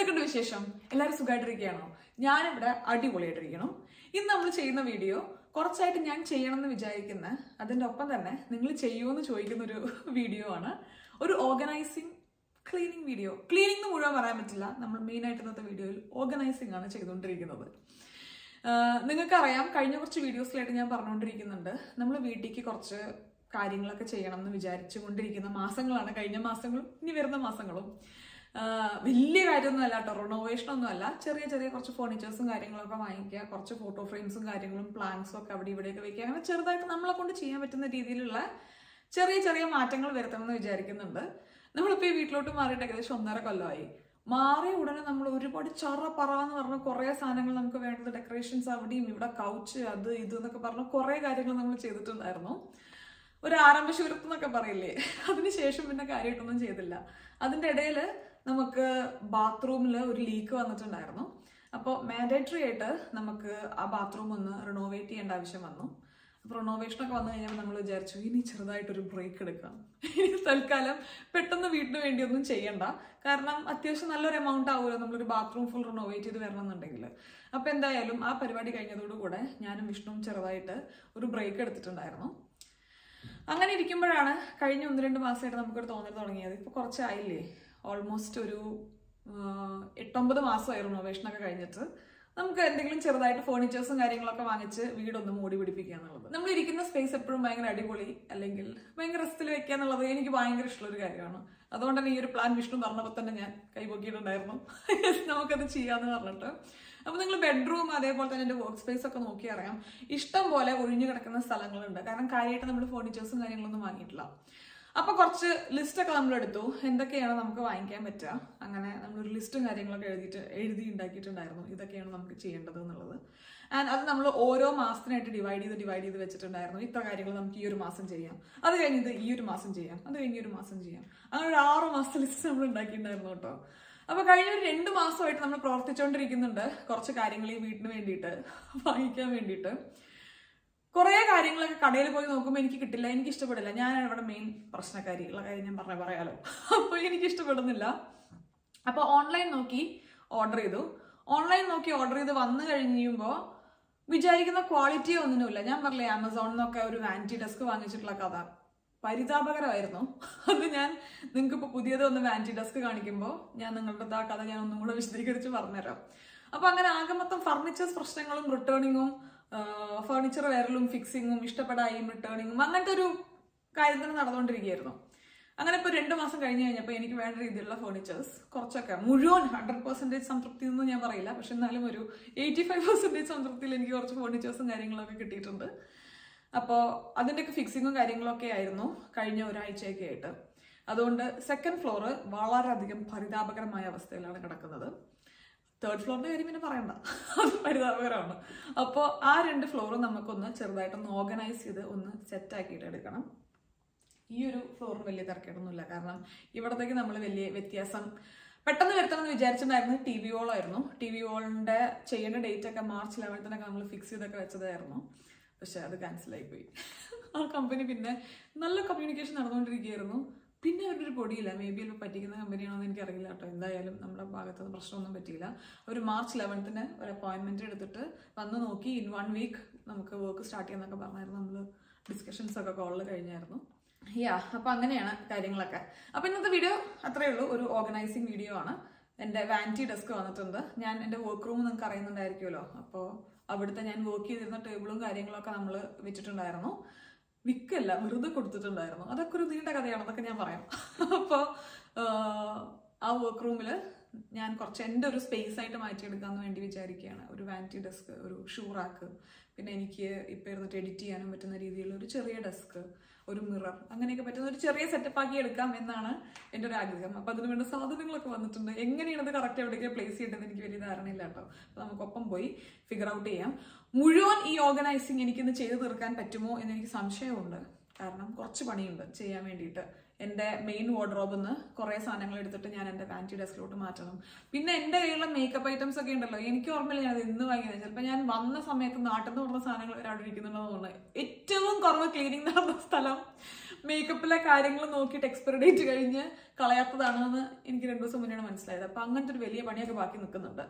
എന്തൊക്കെയുണ്ട് വിശേഷം? എല്ലാവരും സുഖമായിട്ടിരിക്കുകയാണോ ഞാനിവിടെ അടിപൊളിയായിട്ടിരിക്കണം ഇന്ന് നമ്മൾ ചെയ്യുന്ന വീഡിയോ കുറച്ചായിട്ട് ഞാൻ ചെയ്യണമെന്ന് വിചാരിക്കുന്ന അതിന്റെ ഒപ്പം തന്നെ നിങ്ങൾ ചെയ്യുമെന്ന് ചോദിക്കുന്ന ഒരു വീഡിയോ ആണ്. ഒരു ഓർഗനൈസിങ് ക്ലീനിങ് വീഡിയോ. ക്ലീനിങ് മുഴുവൻ പറയാൻ പറ്റില്ല. നമ്മൾ മെയിൻ ആയിട്ട് ഇന്നത്തെ വീഡിയോയിൽ ഓർഗനൈസിങ് ആണ് ചെയ്തുകൊണ്ടിരിക്കുന്നത്. നിങ്ങൾക്കറിയാം കഴിഞ്ഞ കുറച്ച് വീഡിയോസിലായിട്ട് ഞാൻ പറഞ്ഞുകൊണ്ടിരിക്കുന്നുണ്ട്. നമ്മൾ വീട്ടിലേക്ക് കുറച്ച് കാര്യങ്ങളൊക്കെ ചെയ്യണം എന്ന് വിചാരിച്ചുകൊണ്ടിരിക്കുന്ന മാസങ്ങളാണ്. കഴിഞ്ഞ മാസങ്ങളും ഇനി വരുന്ന മാസങ്ങളും. വലിയ കാര്യമൊന്നും അല്ല കേട്ടോ. റിനോവേഷൻ അല്ല. ചെറിയ ചെറിയ കുറച്ച് ഫർണിച്ചേഴ്സും കാര്യങ്ങളൊക്കെ വാങ്ങിക്കുക. കുറച്ച് ഫോട്ടോ ഫ്രെയിംസും കാര്യങ്ങളും പ്ലാൻസും ഒക്കെ അവിടെ ഇവിടെയൊക്കെ വെക്കുക. അങ്ങനെ ചെറുതായിട്ട് നമ്മളെ കൊണ്ട് ചെയ്യാൻ പറ്റുന്ന രീതിയിലുള്ള ചെറിയ ചെറിയ മാറ്റങ്ങൾ വരുത്തണമെന്ന് വിചാരിക്കുന്നുണ്ട്. നമ്മളിപ്പോൾ ഈ വീട്ടിലോട്ട് മാറിയിട്ട് ഏകദേശം ഒന്നര കൊല്ലമായി. മാറിയ ഉടനെ നമ്മൾ ഒരുപാട് ചറ പറ എന്ന് പറഞ്ഞ കുറേ സാധനങ്ങൾ നമുക്ക് വേണ്ടത് ഡെക്കറേഷൻസ് അവിടെയും ഇവിടെ കൗച്ച് അത് ഇത് എന്നൊക്കെ പറഞ്ഞ കുറേ കാര്യങ്ങൾ നമ്മൾ ചെയ്തിട്ടുണ്ടായിരുന്നു. ഒരു ആരംഭ ശുരത്ത് എന്നൊക്കെ പറയില്ലേ അതിനുശേഷം പിന്നെ കാര്യമായിട്ടൊന്നും ചെയ്തില്ല. അതിന്റെ ഇടയിൽ നമുക്ക് ബാത്റൂമിൽ ഒരു ലീക്ക് വന്നിട്ടുണ്ടായിരുന്നു. അപ്പോൾ മാൻഡേറ്ററി ആയിട്ട് നമുക്ക് ആ ബാത്റൂം ഒന്ന് റിനോവേറ്റ് ചെയ്യേണ്ട ആവശ്യം വന്നു. അപ്പോൾ റിനോവേഷനൊക്കെ വന്നു കഴിഞ്ഞാൽ നമ്മൾ വിചാരിച്ചു ഇനി ചെറുതായിട്ടൊരു ബ്രേക്ക് എടുക്കാം. ഇനി തൽക്കാലം പെട്ടെന്ന് വീട്ടിന് വേണ്ടി ഒന്നും ചെയ്യണ്ട. കാരണം അത്യാവശ്യം നല്ലൊരു എമൗണ്ട് ആവുമല്ലോ നമ്മളൊരു ബാത്റൂം ഫുൾ റിനോവേറ്റ് ചെയ്ത് വരണമെന്നുണ്ടെങ്കിൽ അപ്പോൾ എന്തായാലും ആ പരിപാടി കഴിഞ്ഞതോടുകൂടെ ഞാനും വിഷ്ണുവും ചെറുതായിട്ട് ഒരു ബ്രേക്ക് എടുത്തിട്ടുണ്ടായിരുന്നു. അങ്ങനെ ഇരിക്കുമ്പോഴാണ് കഴിഞ്ഞ ഒന്ന് രണ്ട് മാസമായിട്ട് നമുക്കൊരു തോന്നൽ തുടങ്ങിയത്. ഇപ്പോൾ കുറച്ചായില്ലേ? ഓൾമോസ്റ്റ് ഒരു എട്ടൊമ്പത് മാസമായി റിനോവേഷനൊക്കെ കഴിഞ്ഞിട്ട്. നമുക്ക് എന്തെങ്കിലും ചെറുതായിട്ട് ഫേർണിച്ചേഴ്സും കാര്യങ്ങളൊക്കെ വാങ്ങിച്ച് വീടൊന്ന് മൂടി പിടിപ്പിക്കുക എന്നുള്ളത്. നമ്മൾ ഇരിക്കുന്ന സ്പേസ് എപ്പോഴും ഭയങ്കര അടിപൊളി അല്ലെങ്കിൽ ഭയങ്കര റെസ്റ്റിൽ വെക്കുക എന്നുള്ളത് എനിക്ക് ഭയങ്കര ഇഷ്ടമുള്ള ഒരു കാര്യമാണ്. അതുകൊണ്ട് തന്നെ ഈ ഒരു പ്ലാൻ വിഷ്ണു പറഞ്ഞപ്പോൾ തന്നെ ഞാൻ കൈപൊക്കിയിട്ടുണ്ടായിരുന്നു. നമുക്കത് ചെയ്യാന്ന് പറഞ്ഞിട്ട്. അപ്പൊ നിങ്ങൾ ബെഡ്റൂം അതേപോലെ തന്നെ എന്റെ വർക്ക് സ്പേസ് ഒക്കെ നോക്കി അറിയാം. ഇഷ്ടം പോലെ ഒഴിഞ്ഞു കിടക്കുന്ന സ്ഥലങ്ങളുണ്ട്. കാരണം കാര്യമായിട്ട് നമ്മൾ ഫേർണിച്ചേഴ്സും കാര്യങ്ങളൊന്നും വാങ്ങിയിട്ടില്ല. അപ്പൊ കുറച്ച് ലിസ്റ്റ് ഒക്കെ നമ്മൾ എടുത്തു. എന്തൊക്കെയാണ് നമുക്ക് വാങ്ങിക്കാൻ പറ്റുക? അങ്ങനെ നമ്മളൊരു ലിസ്റ്റും കാര്യങ്ങളൊക്കെ എഴുതിയിട്ട് എഴുതി ഉണ്ടാക്കിയിട്ടുണ്ടായിരുന്നു. ഇതൊക്കെയാണ് നമുക്ക് ചെയ്യേണ്ടത് എന്നുള്ളത്. ആൻഡ് അത് നമ്മൾ ഓരോ മാസത്തിനായിട്ട് ഡിവൈഡ് ചെയ്ത് ഡിവൈഡ് ചെയ്ത് വെച്ചിട്ടുണ്ടായിരുന്നു. ഇത്ര കാര്യങ്ങൾ നമുക്ക് ഈ ഒരു മാസം ചെയ്യാം. അത് കഴിഞ്ഞത് ഈ ഒരു മാസം ചെയ്യാം. അത് കഴിഞ്ഞ് ഒരു മാസം ചെയ്യാം. അങ്ങനെ ഒരു ആറ് മാസത്തെ ലിസ്റ്റ് നമ്മൾ ഉണ്ടാക്കിയിട്ടുണ്ടായിരുന്നു കേട്ടോ. അപ്പോൾ കഴിഞ്ഞ ഒരു രണ്ട് മാസമായിട്ട് നമ്മൾ പ്രവർത്തിച്ചുകൊണ്ടിരിക്കുന്നുണ്ട് കുറച്ച് കാര്യങ്ങൾ ഈ വീട്ടിന് വേണ്ടിയിട്ട് വാങ്ങിക്കാൻ വേണ്ടിയിട്ട്. കുറേ കാര്യങ്ങളൊക്കെ കടയിൽ പോയി നോക്കുമ്പോൾ എനിക്ക് കിട്ടില്ല എനിക്ക് ഇഷ്ടപ്പെടില്ല. ഞാൻ ഇവിടെ മെയിൻ പ്രശ്നക്കാരി. ഉള്ള കാര്യം ഞാൻ പറഞ്ഞ പറയാലോ. അപ്പോൾ എനിക്ക് ഇഷ്ടപ്പെടുന്നില്ല. അപ്പോൾ ഓൺലൈൻ നോക്കി ഓർഡർ ചെയ്തു. ഓൺലൈൻ നോക്കി ഓർഡർ ചെയ്ത് വന്നു കഴിയുമ്പോൾ വിചാരിക്കുന്ന ക്വാളിറ്റി ഒന്നിനുമില്ല. ഞാൻ പറഞ്ഞില്ലേ ആമസോണിൽ നിന്നൊക്കെ ഒരു വാന്റി ഡെസ്ക് വാങ്ങിച്ചിട്ടുള്ള കഥ. പരിതാപകരമായിരുന്നു. അത് ഞാൻ നിങ്ങൾക്ക് ഇപ്പോൾ പുതിയത് ഒന്ന് വാനിറ്റി ഡെസ്ക് കാണിക്കുമ്പോൾ ഞാൻ നിങ്ങളുടെ ആ കഥ ഞാൻ ഒന്നും കൂടെ വിശദീകരിച്ച് പറഞ്ഞുതരാം. അപ്പോൾ അങ്ങനെ ആകെ മൊത്തം ഫർണിച്ചേഴ്സ് പ്രശ്നങ്ങളും റിട്ടേണിങ്ങും ഫർണിച്ചർ വരലും ഫിക്സിങ്ങും ഇഷ്ടപ്പെടായും റിട്ടേണിങ്ങും അങ്ങനത്തെ ഒരു കാര്യം തന്നെ നടന്നുകൊണ്ടിരിക്കുകയായിരുന്നു അങ്ങനെ ഇപ്പോൾ രണ്ട് മാസം കഴിഞ്ഞ് കഴിഞ്ഞപ്പോൾ എനിക്ക് വേണ്ട രീതിയിലുള്ള ഫർണിച്ചേഴ്സ് കുറച്ചൊക്കെ മുഴുവൻ ഹൺഡ്രഡ് പെർസെന്റേജ് സംതൃപ്തി ഒന്നും ഞാൻ പറയില്ല പക്ഷെ എന്നാലും ഒരു എയ്റ്റി ഫൈവ് പെർസെന്റേജ് സംതൃപ്തിയിൽ എനിക്ക് കുറച്ച് ഫർണിച്ചേഴ്സും കാര്യങ്ങളൊക്കെ കിട്ടിയിട്ടുണ്ട്. അപ്പോൾ അതിന്റെയൊക്കെ ഫിക്സിങ്ങും കാര്യങ്ങളൊക്കെ ആയിരുന്നു കഴിഞ്ഞ ഒരാഴ്ചയൊക്കെ ആയിട്ട്. അതുകൊണ്ട് സെക്കൻഡ് ഫ്ലോറ് വളരെയധികം പരിതാപകരമായ അവസ്ഥയിലാണ് കിടക്കുന്നത്. തേർഡ് ഫ്ലോറിന്റെ കാര്യം പിന്നെ പറയണ്ട. അത് പരിതാപകരമാണ്. അപ്പോൾ ആ രണ്ട് ഫ്ലോറും നമുക്കൊന്ന് ചെറുതായിട്ടൊന്ന് ഓർഗനൈസ് ചെയ്ത് ഒന്ന് സെറ്റ് ആക്കിയിട്ട് എടുക്കണം. ഈ ഒരു ഫ്ലോറിന് വലിയ തിരക്കേടൊന്നുമില്ല. കാരണം ഇവിടത്തേക്ക് നമ്മൾ വലിയ വ്യത്യാസം പെട്ടെന്ന് വരുത്തണം എന്ന് വിചാരിച്ചിട്ടുണ്ടായിരുന്നു ടി വി ഓളായിരുന്നു ടി വി ഓളിന്റെ ചെയ്യേണ്ട ഡേറ്റ് ഒക്കെ മാർച്ച് ലെവൻത്തിനൊക്കെ നമ്മൾ ഫിക്സ് ചെയ്തൊക്കെ വെച്ചതായിരുന്നു. പക്ഷെ അത് ക്യാൻസലായി പോയി. ആ കമ്പനി പിന്നെ നല്ല കമ്മ്യൂണിക്കേഷൻ നടന്നുകൊണ്ടിരിക്കുകയായിരുന്നു. പിന്നെ അവരുടെ ഒരു പൊടിയില്ല. മേ ബി പറ്റിക്കുന്ന കമ്പനിയാണോ എന്ന് എനിക്കറിയില്ല കേട്ടോ. എന്തായാലും നമ്മുടെ ഭാഗത്ത് പ്രശ്നമൊന്നും പറ്റിയില്ല. അവർ മാർച്ച് ലെവൻത്തിന് ഒരു അപ്പോയിൻമെന്റ് എടുത്തിട്ട് വന്ന് നോക്കി. ഇൻ വൺ വീക്ക് നമുക്ക് വർക്ക് സ്റ്റാർട്ട് ചെയ്യാമെന്നൊക്കെ പറഞ്ഞായിരുന്നു. നമ്മൾ ഡിസ്കഷൻസ് ഒക്കെ കോളിൽ കഴിഞ്ഞായിരുന്നു. യാ അപ്പോൾ അങ്ങനെയാണ് കാര്യങ്ങളൊക്കെ. അപ്പോൾ ഇന്നത്തെ വീഡിയോ അത്രയേ ഉള്ളൂ. ഒരു ഓർഗനൈസിങ് വീഡിയോ ആണ്. എന്റെ വാന്റി ഡെസ്ക് വന്നിട്ടുണ്ട്. ഞാൻ എന്റെ വർക്ക് റൂം നിങ്ങൾക്ക് അറിയുന്നുണ്ടായിരിക്കുമല്ലോ. അപ്പോൾ അവിടുത്തെ ഞാൻ വർക്ക് ചെയ്തിരുന്ന ടേബിളും കാര്യങ്ങളൊക്കെ നമ്മൾ വെച്ചിട്ടുണ്ടായിരുന്നു വിക്കല്ല വെറുതെ കൊടുത്തിട്ടുണ്ടായിരുന്നു. അതൊക്കെ ഒരു നീണ്ട കഥയാണ് അതൊക്കെ ഞാൻ പറയാം. അപ്പോൾ ആ വർക്ക് റൂമിൽ ഞാൻ കുറച്ച് എന്റെ ഒരു സ്പേസ് ആയിട്ട് മാറ്റിയെടുക്കാമെന്ന് വേണ്ടി വിചാരിക്കുകയാണ്. ഒരു വാനിറ്റി ഡെസ്ക് ഒരു ഷൂ റാക്ക് പിന്നെ എനിക്ക് ഇപ്പോൾ ഇരുന്നിട്ട് എഡിറ്റ് ചെയ്യാനും പറ്റുന്ന രീതിയിലുള്ള ഒരു ചെറിയ ഡെസ്ക് ഒരു മിറർ അങ്ങനെയൊക്കെ പറ്റുന്ന ഒരു ചെറിയ സെറ്റപ്പ് ആക്കി എടുക്കാം എന്നാണ് എന്റെ ഒരു ആഗ്രഹം. അപ്പോൾ അതിന് വേണ്ട സാധനങ്ങളൊക്കെ വന്നിട്ടുണ്ട്. എങ്ങനെയാണ് അത് കറക്റ്റ് എവിടെയൊക്കെ പ്ലേസ് ചെയ്യേണ്ടത് എനിക്ക് വലിയ ധാരണയില്ല കേട്ടോ. അപ്പോൾ നമുക്കൊപ്പം പോയി ഫിഗർ ഔട്ട് ചെയ്യാം. മുഴുവൻ ഈ ഓർഗനൈസിങ് എനിക്കിന്ന് ചെയ്തു തീർക്കാൻ പറ്റുമോ എന്ന് എനിക്ക് സംശയമുണ്ട്. കാരണം കുറച്ച് പണിയുണ്ട് ചെയ്യാൻ വേണ്ടിയിട്ട്. എന്റെ മെയിൻ വാർഡ്രോബിൽ നിന്ന് കുറേ സാധനങ്ങൾ എടുത്തിട്ട് ഞാൻ എന്റെ വാന്റി ഡെസ്കിലോട്ട് മാറ്റണം. പിന്നെ എന്റെ കയ്യിലുള്ള മേക്കപ്പ് ഐറ്റംസ് ഒക്കെ ഉണ്ടല്ലോ എനിക്ക് ഓർമ്മയില്ല ഞാൻ ഇന്ന് വാങ്ങിയത്. ചിലപ്പോൾ ഞാൻ വന്ന സമയത്ത് നാട്ടിൽ നിന്ന് സാധനങ്ങൾ വരെ തോന്നുന്നത് ഏറ്റവും കുറവ് ക്ലീനിങ് നടന്ന സ്ഥലം മേക്കപ്പിലെ കാര്യങ്ങൾ നോക്കിയിട്ട് എക്സ്പയറി ഡേറ്റ് കഴിഞ്ഞ് കളയാത്തതാണെന്ന് എനിക്ക് രണ്ടു ദിവസം മുന്നേ മനസ്സിലായത്. അപ്പം അങ്ങനത്തെ ഒരു വലിയ പണിയൊക്കെ ബാക്കി നിൽക്കുന്നുണ്ട്.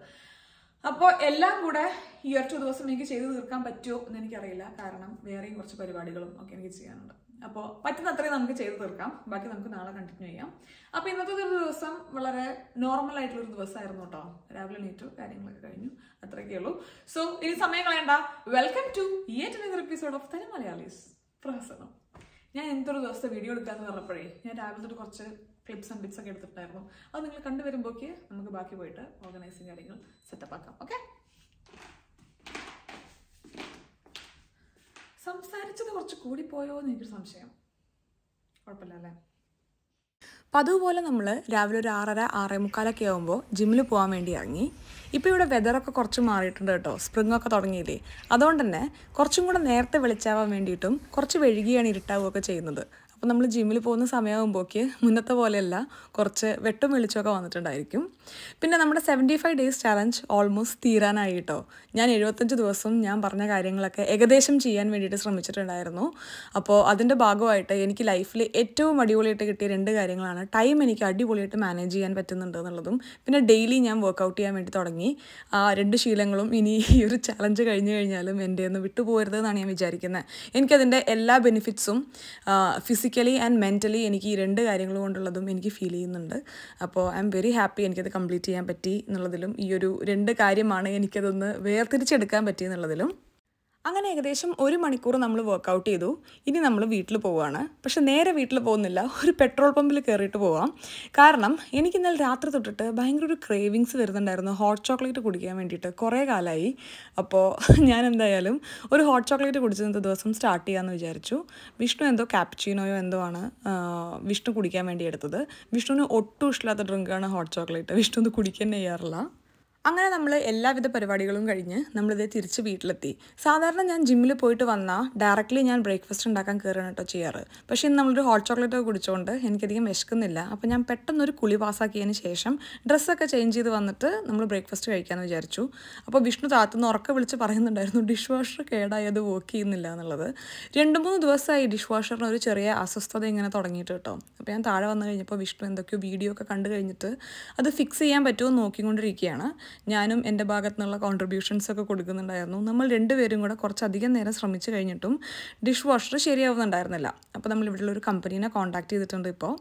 അപ്പോൾ എല്ലാം കൂടെ ഈ ഒറ്റ ദിവസം എനിക്ക് ചെയ്തു തീർക്കാൻ പറ്റുമോ എന്ന് എനിക്കറിയില്ല. കാരണം വേറെയും കുറച്ച് പരിപാടികളും ഒക്കെ എനിക്ക് ചെയ്യാനുണ്ട്. അപ്പോൾ പറ്റുന്ന അത്രയും നമുക്ക് ചെയ്തു തീർക്കാം. ബാക്കി നമുക്ക് നാളെ കണ്ടിന്യൂ ചെയ്യാം. അപ്പോൾ ഇന്നത്തെ ഒരു ദിവസം വളരെ നോർമൽ ആയിട്ടുള്ള ഒരു ദിവസമായിരുന്നു കേട്ടോ. രാവിലെ നീറ്റു കാര്യങ്ങളൊക്കെ കഴിഞ്ഞു. അത്രയൊക്കെ ഉള്ളൂ. സോ ഇനി സമയം കളയണ്ട. Welcome to yet another episode of തനി മലയാളീസ് പ്രഹസനം. ഞാൻ എന്തൊരു ദിവസത്തെ വീഡിയോ എടുക്കാമെന്ന് പറഞ്ഞപ്പോഴേ ഞാൻ രാവിലെ തൊട്ട് കുറച്ച് ക്ലിപ്സ് ആൻഡ് ബിറ്റ്സ് ഒക്കെ എടുത്തിട്ടുണ്ടായിരുന്നു. അത് നിങ്ങൾ കണ്ടുവരുമ്പോഴേക്ക് നമുക്ക് ബാക്കി പോയിട്ട് ഓർഗനൈസിങ് കാര്യങ്ങൾ സെറ്റപ്പ് ആക്കാം. ഓക്കെ സംസാരിച്ചത് കുറച്ച് കൂടിപ്പോയോ എന്ന് എനിക്കൊരു സംശയം. കുഴപ്പമില്ല അല്ലേ? പതുപോലെ നമ്മൾ രാവിലെ ഒരു ആറര ആറേ മുക്കാലൊക്കെ ആകുമ്പോൾ ജിമ്മിൽ പോകാൻ വേണ്ടി ഇറങ്ങി. ഇപ്പോൾ ഇവിടെ വെതറൊക്കെ കുറച്ച് മാറിയിട്ടുണ്ട് കേട്ടോ. സ്പ്രിംഗ് ഒക്കെ തുടങ്ങിയില്ലേ. അതുകൊണ്ട് തന്നെ കുറച്ചും കൂടെ നേരത്തെ വെളിച്ചാവാൻ വേണ്ടിയിട്ടും കുറച്ച് വെഴുകിയാണ് ഇരുട്ടാവുകയൊക്കെ ചെയ്യുന്നത്. അപ്പോൾ നമ്മൾ ജിമ്മിൽ പോകുന്ന സമയമാകുമ്പോഴേക്ക് മുന്നത്തെ പോലെയല്ല കുറച്ച് വെട്ടും വെളിച്ചമൊക്കെ വന്നിട്ടുണ്ടായിരിക്കും. പിന്നെ നമ്മുടെ seventy five days challenge almost തീരാനായി കേട്ടോ ഞാൻ എഴുപത്തഞ്ച് ദിവസം ഞാൻ പറഞ്ഞ കാര്യങ്ങളൊക്കെ ഏകദേശം ചെയ്യാൻ വേണ്ടിയിട്ട് ശ്രമിച്ചിട്ടുണ്ടായിരുന്നു. അപ്പോൾ അതിന്റെ ഭാഗമായിട്ട് എനിക്ക് ലൈഫിൽ ഏറ്റവും അടിപൊളിയായിട്ട് കിട്ടിയ രണ്ട് കാര്യങ്ങളാണ് ടൈം എനിക്ക് അടിപൊളിയായിട്ട് മാനേജ് ചെയ്യാൻ പറ്റുന്നുണ്ട് എന്നുള്ളതും പിന്നെ ഡെയിലി ഞാൻ വർക്കൗട്ട് ചെയ്യാൻ വേണ്ടി തുടങ്ങി. ആ രണ്ട് ശീലങ്ങളും ഇനി ഈ ഒരു ചലഞ്ച് കഴിഞ്ഞു കഴിഞ്ഞാലും എന്റെ ഒന്ന് വിട്ടുപോകരുത് എന്നാണ് ഞാൻ വിചാരിക്കുന്നത് എനിക്കതിന്റെ എല്ലാ ബെനിഫിറ്റ്സും ഫിസിക്കലി ആൻഡ് മെന്റലി എനിക്ക് ഈ രണ്ട് കാര്യങ്ങൾ കൊണ്ടുള്ളതും എനിക്ക് ഫീൽ ചെയ്യുന്നുണ്ട്. അപ്പോൾ ഐ എം വെരി ഹാപ്പി എനിക്കത് കംപ്ലീറ്റ് ചെയ്യാൻ പറ്റി എന്നുള്ളതിലും ഈ ഒരു രണ്ട് കാര്യമാണ് എനിക്കതൊന്ന് വേർതിരിച്ചെടുക്കാൻ പറ്റി എന്നുള്ളതിലും. അങ്ങനെ ഏകദേശം ഒരു മണിക്കൂർ നമ്മൾ വർക്കൗട്ട് ചെയ്തു. ഇനി നമ്മൾ വീട്ടിൽ പോവുകയാണ്. പക്ഷെ നേരെ വീട്ടിൽ പോകുന്നില്ല. ഒരു പെട്രോൾ പമ്പിൽ കയറിയിട്ട് പോവാം. കാരണം എനിക്ക് ഇന്നലെ രാത്രി തൊട്ടിട്ട് ഭയങ്കര ഒരു ക്രേവിങ്സ് വരുന്നുണ്ടായിരുന്നു. ഹോട്ട് ചോക്ലേറ്റ് കുടിക്കാൻ വേണ്ടിയിട്ട്. കുറേ കാലമായി അപ്പോൾ ഞാൻ എന്തായാലും ഒരു ഹോട്ട് ചോക്ലേറ്റ് കുടിച്ചത് ദിവസം സ്റ്റാർട്ട് ചെയ്യാമെന്ന് വിചാരിച്ചു. വിഷ്ണു എന്തോ ക്യാപ്ചീനോയോ എന്തോ ആണ് വിഷ്ണു കുടിക്കാൻ വേണ്ടി എടുത്തത്. വിഷ്ണുവിന് ഒട്ടും ഇഷ്ടമില്ലാത്ത ഡ്രിങ്കാണ് ഹോട്ട് ചോക്ലേറ്റ് വിഷ്ണു ഒന്ന് കുടിക്കാൻ ചെയ്യാറില്ല. അങ്ങനെ നമ്മൾ എല്ലാവിധ പരിപാടികളും കഴിഞ്ഞ് നമ്മളിത് തിരിച്ച് വീട്ടിലെത്തി. സാധാരണ ഞാൻ ജിമ്മിൽ പോയിട്ട് വന്നാൽ ഡയറക്റ്റ്ലി ഞാൻ ബ്രേക്ക്ഫാസ്റ്റ് ഉണ്ടാക്കാൻ കയറണം കേട്ടോ ചെയ്യാറ്. പക്ഷേ ഇന്ന് നമ്മളൊരു ഹോട്ട് ചോക്ലേറ്റ് ഒക്കെ കുടിച്ചുകൊണ്ട് എനിക്കധികം വിശക്കുന്നില്ല. അപ്പോൾ ഞാൻ പെട്ടെന്ന് ഒരു കുളി പാസ്സാക്കിയതിന് ശേഷം ഡ്രസ്സൊക്കെ ചേഞ്ച് ചെയ്ത് വന്നിട്ട് നമ്മൾ ബ്രേക്ക്ഫാസ്റ്റ് കഴിക്കാമെന്ന് വിചാരിച്ചു. അപ്പോൾ വിഷ്ണു താത്തുനിന്ന് ഉറക്കെ വിളിച്ച് പറയുന്നുണ്ടായിരുന്നു ഡിഷ് വാഷർ കേടായി അത് വർക്ക് ചെയ്യുന്നില്ല എന്നുള്ളത്. രണ്ട് മൂന്ന് ദിവസമായി ഡിഷ് വാഷറിന് ഒരു ചെറിയ അസ്വസ്ഥത ഇങ്ങനെ തുടങ്ങിയിട്ട് കേട്ടോ അപ്പോൾ ഞാൻ താഴെ വന്നു കഴിഞ്ഞപ്പോൾ വിഷ്ണു എന്തൊക്കെയോ വീഡിയോ ഒക്കെ കണ്ടു കഴിഞ്ഞിട്ട് അത് ഫിക്സ് ചെയ്യാൻ പറ്റുമോ നോക്കിക്കൊണ്ടിരിക്കുകയാണ്. ഞാനും എന്റെ ഭാഗത്തു നിന്നുള്ള കോൺട്രിബ്യൂഷൻസ് ഒക്കെ കൊടുക്കുന്നുണ്ടായിരുന്നു. നമ്മൾ രണ്ടുപേരും കൂടെ കുറച്ചധികം നേരം ശ്രമിച്ചു കഴിഞ്ഞിട്ടും ഡിഷ് വാഷർ ശരിയാവുന്നുണ്ടായിരുന്നില്ല. അപ്പോൾ നമ്മൾ ഇവിടെയുള്ള ഒരു കമ്പനീനെ കോൺടാക്ട് ചെയ്തിട്ടുണ്ട് ഇപ്പോൾ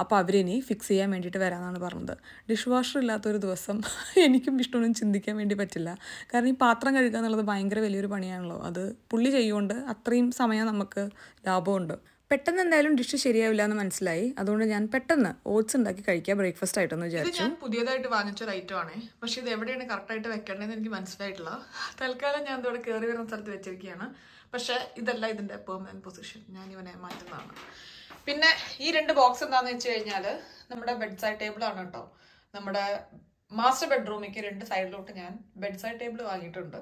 അപ്പോൾ അവരിനി ഫിക്സ് ചെയ്യാൻ വേണ്ടിയിട്ട് വരാമെന്നാണ് പറഞ്ഞത്. ഡിഷ് വാഷർ ഇല്ലാത്തൊരു ദിവസം എനിക്കും വിഷ്ണുവിനും ചിന്തിക്കാൻ വേണ്ടി പറ്റില്ല. കാരണം ഈ പാത്രം കഴുകുക എന്നുള്ളത് ഭയങ്കര വലിയൊരു പണിയാണല്ലോ. അത് പുള്ളി ചെയ്യുകൊണ്ട് അത്രയും സമയം നമുക്ക് ലാഭമുണ്ട്. പെട്ടെന്ന് എന്തായാലും ഡിഷ് ശരിയാവില്ല എന്ന് മനസ്സിലായി. അതുകൊണ്ട് ഞാൻ പെട്ടെന്ന് ഓട്സ് ഉണ്ടാക്കി കഴിക്കുക ബ്രേക്ക്ഫാസ്റ്റ് ആയിട്ടെന്ന് വിചാരിച്ചു. ഞാൻ പുതിയതായിട്ട് വാങ്ങിച്ച ഒരു ഐറ്റം ആണ്. പക്ഷെ ഇത് എവിടെയാണ് കറക്റ്റ് ആയിട്ട് വെക്കേണ്ടതെന്ന് എനിക്ക് മനസ്സിലായിട്ടില്ല. തൽക്കാലം ഞാൻ ഇതോടെ കയറി വരുന്ന സ്ഥലത്ത് വെച്ചിരിക്കുകയാണ്. പക്ഷെ ഇതല്ല ഇതിന്റെ പെർമനന്റ് പൊസിഷൻ ഞാൻ ഇവനെ മാറ്റുന്നതാണ്. പിന്നെ ഈ രണ്ട് ബോക്സ് എന്താന്ന് വെച്ച് കഴിഞ്ഞാൽ നമ്മുടെ ബെഡ് സൈഡ് ടേബിൾ ആണ് കേട്ടോ. നമ്മുടെ മാസ്റ്റർ ബെഡ്റൂമിലേക്ക് രണ്ട് സൈഡിലോട്ട് ഞാൻ ബെഡ് സൈഡ് ടേബിൾ വാങ്ങിയിട്ടുണ്ട്.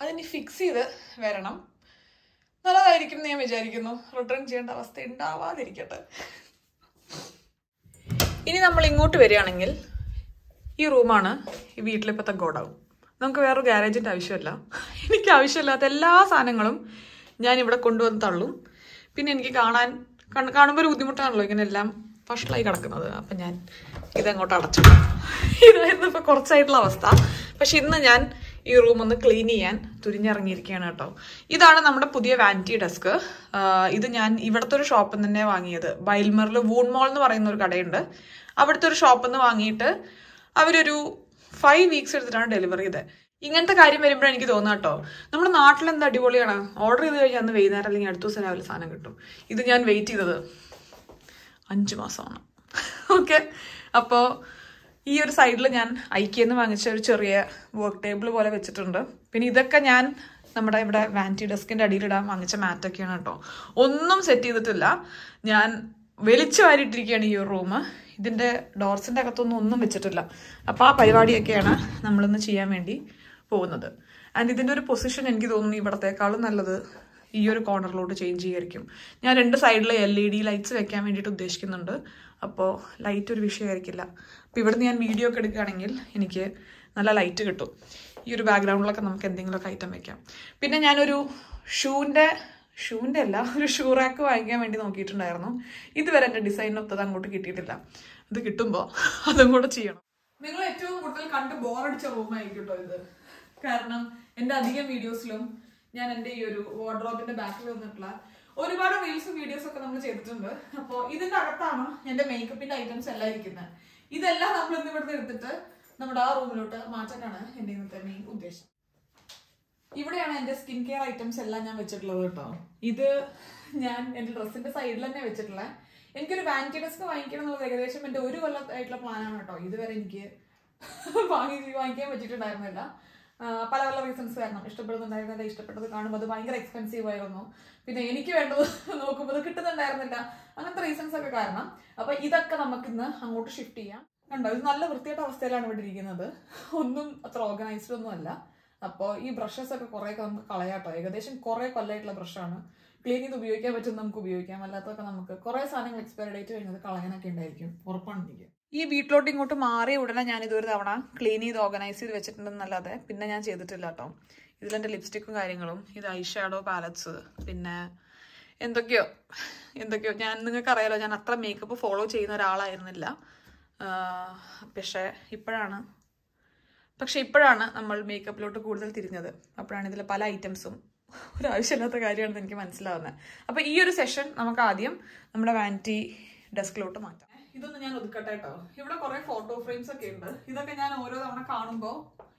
അതിനി ഫിക്സ് ചെയ്ത് വരണം. നല്ലതായിരിക്കും ഞാൻ വിചാരിക്കുന്നു. റിട്ടേൺ ചെയ്യേണ്ട അവസ്ഥ ഉണ്ടാവാതിരിക്കട്ടെ. ഇനി നമ്മൾ ഇങ്ങോട്ട് വരികയാണെങ്കിൽ ഈ റൂമാണ് ഈ വീട്ടിലിപ്പോഴത്തെ ഗോഡൗൺ. നമുക്ക് വേറൊരു ഗ്യാരേജിന്റെ ആവശ്യമില്ല. എനിക്ക് ആവശ്യമില്ലാത്ത എല്ലാ സാധനങ്ങളും ഞാൻ ഇവിടെ കൊണ്ടുവന്ന് തള്ളും. പിന്നെ എനിക്ക് കാണാൻ കാണുമ്പോൾ ഒരു ബുദ്ധിമുട്ടാണല്ലോ ഇങ്ങനെ എല്ലാം ഫഷളായി കിടക്കുന്നത്. അപ്പം ഞാൻ ഇതങ്ങോട്ട് അടച്ചു. ഇതായിരുന്നു ഇപ്പോൾ കുറച്ചായിട്ടുള്ള അവസ്ഥ. പക്ഷെ ഇന്ന് ഞാൻ ഈ റൂം ഒന്ന് ക്ലീൻ ചെയ്യാൻ തുരിഞ്ഞിറങ്ങിയിരിക്കുകയാണ് കേട്ടോ. ഇതാണ് നമ്മുടെ പുതിയ വാനിറ്റി ഡെസ്ക് ഇത് ഞാൻ ഇവിടുത്തെ ഒരു ഷോപ്പിൽ നിന്ന് തന്നെ വാങ്ങിയത്. ബൈൽമറിൽ വൂൺ മോൾ എന്ന് പറയുന്ന ഒരു കടയുണ്ട്. അവിടുത്തെ ഒരു ഷോപ്പിൽ നിന്ന് വാങ്ങിയിട്ട് അവരൊരു ഫൈവ് വീക്സ് എടുത്തിട്ടാണ് ഡെലിവറി ചെയ്തത്. ഇങ്ങനത്തെ കാര്യം വരുമ്പോഴാണ് എനിക്ക് തോന്നുക കേട്ടോ. നമ്മുടെ നാട്ടിൽ എന്ത് അടിപൊളിയാണ്? ഓർഡർ ചെയ്ത് കഴിഞ്ഞാൽ അന്ന് വൈകുന്നേരം അല്ലെങ്കിൽ അടുത്ത ദിവസം രാവിലെ സാധനം കിട്ടും. ഇത് ഞാൻ വെയിറ്റ് ചെയ്തത് അഞ്ച് മാസമാണ്. ഓക്കെ അപ്പോൾ ഈ ഒരു സൈഡിൽ ഞാൻ ഐക്യെന്ന് വാങ്ങിച്ച ഒരു ചെറിയ വർക്ക് ടേബിൾ പോലെ വെച്ചിട്ടുണ്ട്. പിന്നെ ഇതൊക്കെ ഞാൻ നമ്മുടെ ഇവിടെ വാന്റി ഡെസ്കിന്റെ അടിയിലിടാൻ വാങ്ങിച്ച മാറ്റൊക്കെയാണ് കേട്ടോ. ഒന്നും സെറ്റ് ചെയ്തിട്ടില്ല. ഞാൻ വലിച്ചു വാരിയിട്ടിരിക്കുകയാണ് ഈ ഒരു റൂം ഇതിന്റെ ഡോർസിന്റെ അകത്തൊന്നും ഒന്നും വെച്ചിട്ടില്ല. അപ്പോൾ ആ പരിപാടിയൊക്കെയാണ് നമ്മളിന്ന് ചെയ്യാൻ വേണ്ടി പോകുന്നത്. ആൻഡ് ഇതിന്റെ ഒരു പൊസിഷൻ എനിക്ക് തോന്നുന്നു ഇവിടത്തെക്കാളും നല്ലത് ഈ ഒരു കോർണറിലോട്ട് ചേഞ്ച് ചെയ്യായിരിക്കും. ഞാൻ രണ്ട് സൈഡിൽ എൽ ഇ ഡി ലൈറ്റ്സ് വെക്കാൻ വേണ്ടിയിട്ട് ഉദ്ദേശിക്കുന്നുണ്ട്. അപ്പോൾ ലൈറ്റ് ഒരു വിഷയമായിരിക്കില്ല. അപ്പോൾ ഇവിടുന്ന് ഞാൻ വീഡിയോ ഒക്കെ എടുക്കുകയാണെങ്കിൽ എനിക്ക് നല്ല ലൈറ്റ് കിട്ടും. ഈ ഒരു ബാക്ക്ഗ്രൗണ്ടിലൊക്കെ നമുക്ക് എന്തെങ്കിലുമൊക്കെ ഐറ്റം വെക്കാം. പിന്നെ ഞാനൊരു ഷൂവിന്റെ ഷൂവിന്റെ അല്ല ഒരു ഷൂ റാക്ക് വാങ്ങിക്കാൻ വേണ്ടി നോക്കിയിട്ടുണ്ടായിരുന്നു. ഇതുവരെ എന്റെ ഡിസൈനൊത്തത് അങ്ങോട്ട് കിട്ടിയിട്ടില്ല. അത് കിട്ടുമ്പോൾ അതും കൂടെ ചെയ്യണം. നിങ്ങൾ ഏറ്റവും കൂടുതൽ കണ്ട് ബോറടിച്ച റൂമായിരിക്കും കേട്ടോ ഇത്. കാരണം എന്റെ അധികം വീഡിയോസിലും ഞാൻ എന്റെ ഈ ഒരു വാർഡ്രോബിന്റെ ബാക്കിൽ വന്നിട്ടുള്ള ഒരുപാട് റീൽസും വീഡിയോസ് ഒക്കെ നമ്മൾ ചെയ്തിട്ടുണ്ട്. അപ്പോൾ ഇതിന്റെ അകത്താണ് എന്റെ മേക്കപ്പിന്റെ ഐറ്റംസ് എല്ലാം ഇരിക്കുന്നത്. ഇതെല്ലാം നമ്മൾ ഇന്ന് ഇവിടുന്ന് എടുത്തിട്ട് നമ്മുടെ ആ റൂമിലോട്ട് മാറ്റാനാണ് എന്റെ ഇന്നത്തെ മെയിൻ ഉദ്ദേശം. ഇവിടെയാണ് എന്റെ സ്കിൻ കെയർ ഐറ്റംസ് എല്ലാം ഞാൻ വെച്ചിട്ടുള്ളത് കേട്ടോ. ഇത് ഞാൻ എന്റെ ഡ്രസ്സിന്റെ സൈഡിൽ തന്നെ വെച്ചിട്ടുള്ളത് എനിക്കൊരു വാന്റി ഡെസ്ക് വാങ്ങിക്കണം എന്നുള്ളത് ഏകദേശം എന്റെ ഒരു കൊല്ലത്തായിട്ടുള്ള പ്ലാനാണ് കേട്ടോ. ഇതുവരെ എനിക്ക് വാങ്ങി വാങ്ങിക്കാൻ പറ്റിയിട്ടുണ്ടായിരുന്നില്ല. പല പല റീസൺസ് കാരണം ഇഷ്ടപ്പെടുന്നുണ്ടായിരുന്നില്ല ഇഷ്ടപ്പെട്ടത് കാണുമ്പോൾ അത് ഭയങ്കര എക്സ്പെൻസീവ് ആയിരുന്നു. പിന്നെ എനിക്ക് വേണ്ടത് നോക്കുമ്പോൾ അത് കിട്ടുന്നുണ്ടായിരുന്നില്ല. അങ്ങനത്തെ റീസൺസ് ഒക്കെ കാരണം. അപ്പൊ ഇതൊക്കെ നമുക്ക് ഇന്ന് അങ്ങോട്ട് ഷിഫ്റ്റ് ചെയ്യാം. കണ്ടോ ഇത് നല്ല വൃത്തിയായിട്ട അവസ്ഥയിലാണ് ഇവിടെ ഇരിക്കുന്നത്. ഒന്നും അത്ര ഓർഗനൈസ്ഡ് ഒന്നും അല്ല. അപ്പോൾ ഈ ബ്രഷസ് ഒക്കെ കുറേയൊക്കെ നമുക്ക് കളയാട്ടോ. ഏകദേശം കുറേ കൊല്ലമായിട്ടുള്ള ബ്രഷാണ് ക്ലീൻ ചെയ്ത് ഉപയോഗിക്കാൻ പറ്റും നമുക്ക് ഉപയോഗിക്കാം. അല്ലാത്തതൊക്കെ നമുക്ക് കുറേ സാധനങ്ങൾ എക്സ്പയർ ഡേറ്റ് കഴിഞ്ഞത് കളയാനൊക്കെ ഉണ്ടായിരിക്കും. ഉറപ്പാണ് എനിക്ക്. ഈ വീട്ടിലോട്ട് ഇങ്ങോട്ട് മാറിയ ഉടനെ ഞാൻ ഇതൊരു തവണ ക്ലീൻ ചെയ്ത് ഓർഗനൈസ് ചെയ്ത് വെച്ചിട്ടുണ്ടെന്നല്ലാതെ പിന്നെ ഞാൻ ചെയ്തിട്ടില്ല കേട്ടോ. ഇതിലെന്റെ ലിപ്സ്റ്റിക്കും കാര്യങ്ങളും ഇത് ഐ ഷാഡോ പാലറ്റ്സ് പിന്നെ എന്തൊക്കെയോ എന്തൊക്കെയോ. ഞാൻ നിങ്ങൾക്ക് അറിയാലോ ഞാൻ അത്ര മേക്കപ്പ് ഫോളോ ചെയ്യുന്ന ഒരാളായിരുന്നില്ല. പക്ഷേ ഇപ്പോഴാണ് പക്ഷെ ഇപ്പോഴാണ് നമ്മൾ മേക്കപ്പിലോട്ട് കൂടുതൽ തിരിഞ്ഞത്. അപ്പോഴാണ് ഇതിലെ പല ഐറ്റംസും ഒരു ആവശ്യമില്ലാത്ത കാര്യമാണെന്ന് എനിക്ക് മനസ്സിലാവുന്നത്. അപ്പോൾ ഈ ഒരു സെഷൻ നമുക്ക് ആദ്യം നമ്മുടെ വാനിറ്റി ഡെസ്കിലോട്ട് മാറ്റാം. ഇതൊന്ന് ഞാൻ ഒതുക്കട്ടെ കേട്ടോ ഇവിടെ കുറെ ഫോട്ടോ ഫ്രെയിംസ് ഒക്കെ ഉണ്ട്. ഇതൊക്കെ ഞാൻ ഓരോ തവണ കാണുമ്പോൾ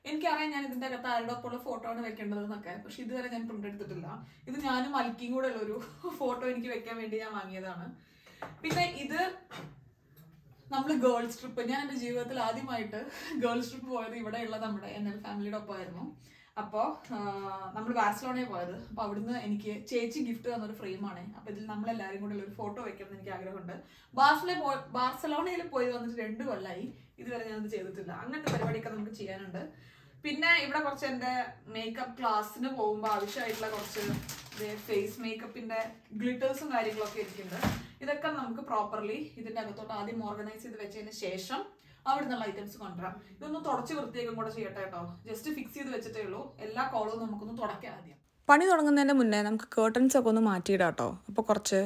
എനിക്കറിയാം ഞാൻ ഇതിന്റെ അകത്ത് ആരുടെ ഒപ്പമുള്ള ഫോട്ടോ ആണ് വെക്കേണ്ടത് എന്നൊക്കെ. പക്ഷെ ഇതുവരെ ഞാൻ പ്രിന്റ് എടുത്തിട്ടില്ല. ഇത് ഞാനും മൽക്കിയും കൂടെ ഉള്ള ഒരു ഫോട്ടോ എനിക്ക് വെക്കാൻ വേണ്ടി ഞാൻ വാങ്ങിയതാണ്. പിന്നെ ഇത് നമ്മൾ ഗേൾസ് ട്രിപ്പ് ഞാൻ എന്റെ ജീവിതത്തിൽ ആദ്യമായിട്ട് ഗേൾസ് ട്രിപ്പ് പോയത് ഇവിടെയുള്ള നമ്മുടെ എൻ ഫാമിലിയുടെ ഒപ്പമായിരുന്നു. അപ്പോൾ നമ്മൾ ബാഴ്സലോണയിൽ പോയത്. അപ്പോൾ അവിടുന്ന് എനിക്ക് ചേച്ചി ഗിഫ്റ്റ് തന്നൊരു ഫ്രെയിമാണ് അപ്പോൾ ഇതിൽ നമ്മളെല്ലാവരും കൂടെ ഒരു ഫോട്ടോ വെക്കണം എനിക്ക് ആഗ്രഹമുണ്ട്. ബാഴ്സലോ പോയി ബാഴ്സലോണയിൽ പോയി വന്നിട്ട് രണ്ട് കൊല്ലമായി ഇതുവരെ ഞാനത് ചെയ്തിട്ടില്ല. അങ്ങനത്തെ പരിപാടിയൊക്കെ നമുക്ക് ചെയ്യാനുണ്ട്. പിന്നെ ഇവിടെ കുറച്ച് എന്റെ മേക്കപ്പ് ക്ലാസ്സിന് പോകുമ്പോൾ ആവശ്യമായിട്ടുള്ള കുറച്ച് ഫേസ് മേക്കപ്പിന്റെ ഗ്ലിറ്റേഴ്സും കാര്യങ്ങളൊക്കെ ഇരിക്കുന്നുണ്ട്. ഇതൊക്കെ നമുക്ക് പ്രോപ്പർലി ഇതിന്റെ അകത്തോട്ട് ആദ്യം ഓർഗനൈസ് ചെയ്ത് വെച്ചതിന് ശേഷം അവിടെ നിന്നുള്ള ഐറ്റംസ് കൊണ്ടുവരാം. ഇതൊന്ന് തുടച്ച് വൃത്തിയാക്കും കൂടെ ചെയ്യട്ടെ കേട്ടോ. ജസ്റ്റ് ഫിക്സ് ചെയ്ത് വെച്ചിട്ടേ ഉള്ളൂ. എല്ലാ കോളവും നമുക്കൊന്ന് തുടക്കാം ആദ്യം. പണി തുടങ്ങുന്നതിന്റെ മുന്നേ നമുക്ക് കേർട്ടൻസ് ഒക്കെ ഒന്ന് മാറ്റിയിടാം കേട്ടോ അപ്പോൾ കുറച്ച്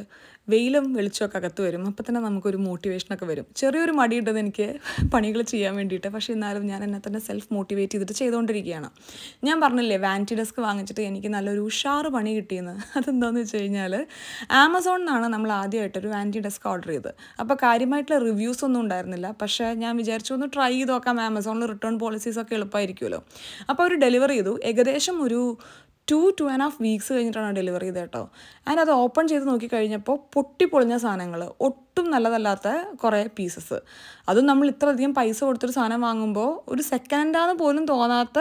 വെയിലും വെളിച്ചമൊക്കെ അകത്ത് വരും. അപ്പോൾ തന്നെ നമുക്കൊരു മോട്ടിവേഷനൊക്കെ വരും. ചെറിയൊരു മടിയിട്ടത് എനിക്ക് പണികൾ ചെയ്യാൻ വേണ്ടിയിട്ട്. പക്ഷേ എന്നാലും ഞാൻ എന്നെ തന്നെ സെൽഫ് മോട്ടിവേറ്റ് ചെയ്തിട്ട് ചെയ്തുകൊണ്ടിരിക്കുകയാണ് ഞാൻ പറഞ്ഞില്ലേ വാന്റി ഡെസ്ക് വാങ്ങിച്ചിട്ട് എനിക്ക് നല്ലൊരു ഉഷാറ് പണി കിട്ടിയെന്ന്. അതെന്താണെന്ന് വെച്ച് കഴിഞ്ഞാൽ ആമസോണിൽ നിന്നാണ് നമ്മൾ ആദ്യമായിട്ട് ഒരു വാനിറ്റി ഡെസ്ക് ഓർഡർ ചെയ്ത് അപ്പോൾ കാര്യമായിട്ടുള്ള റിവ്യൂസ് ഒന്നും ഉണ്ടായിരുന്നില്ല. പക്ഷേ ഞാൻ വിചാരിച്ചു ഒന്ന് ട്രൈ ചെയ്ത് നോക്കാം. ആമസോണിൽ റിട്ടേൺ പോളിസീസൊക്കെ എളുപ്പമായിരിക്കുമല്ലോ അപ്പോൾ അവർ ഡെലിവറി ചെയ്തു. ഏകദേശം ഒരു two two and half weeks കഴിഞ്ഞിട്ടാണ് ഡെലിവറി ചെയ്തത് കേട്ടോ. ആൻഡ് അത് ഓപ്പൺ ചെയ്ത് നോക്കിക്കഴിഞ്ഞപ്പോൾ പൊട്ടിപ്പൊളിഞ്ഞ സാധനങ്ങൾ ഒട്ടും നല്ലതല്ലാത്ത കുറേ പീസസ് അതും നമ്മൾ ഇത്രയധികം പൈസ കൊടുത്തൊരു സാധനം വാങ്ങുമ്പോൾ ഒരു സെക്കൻഡ് ഹാൻഡാന്ന് പോലും തോന്നാത്ത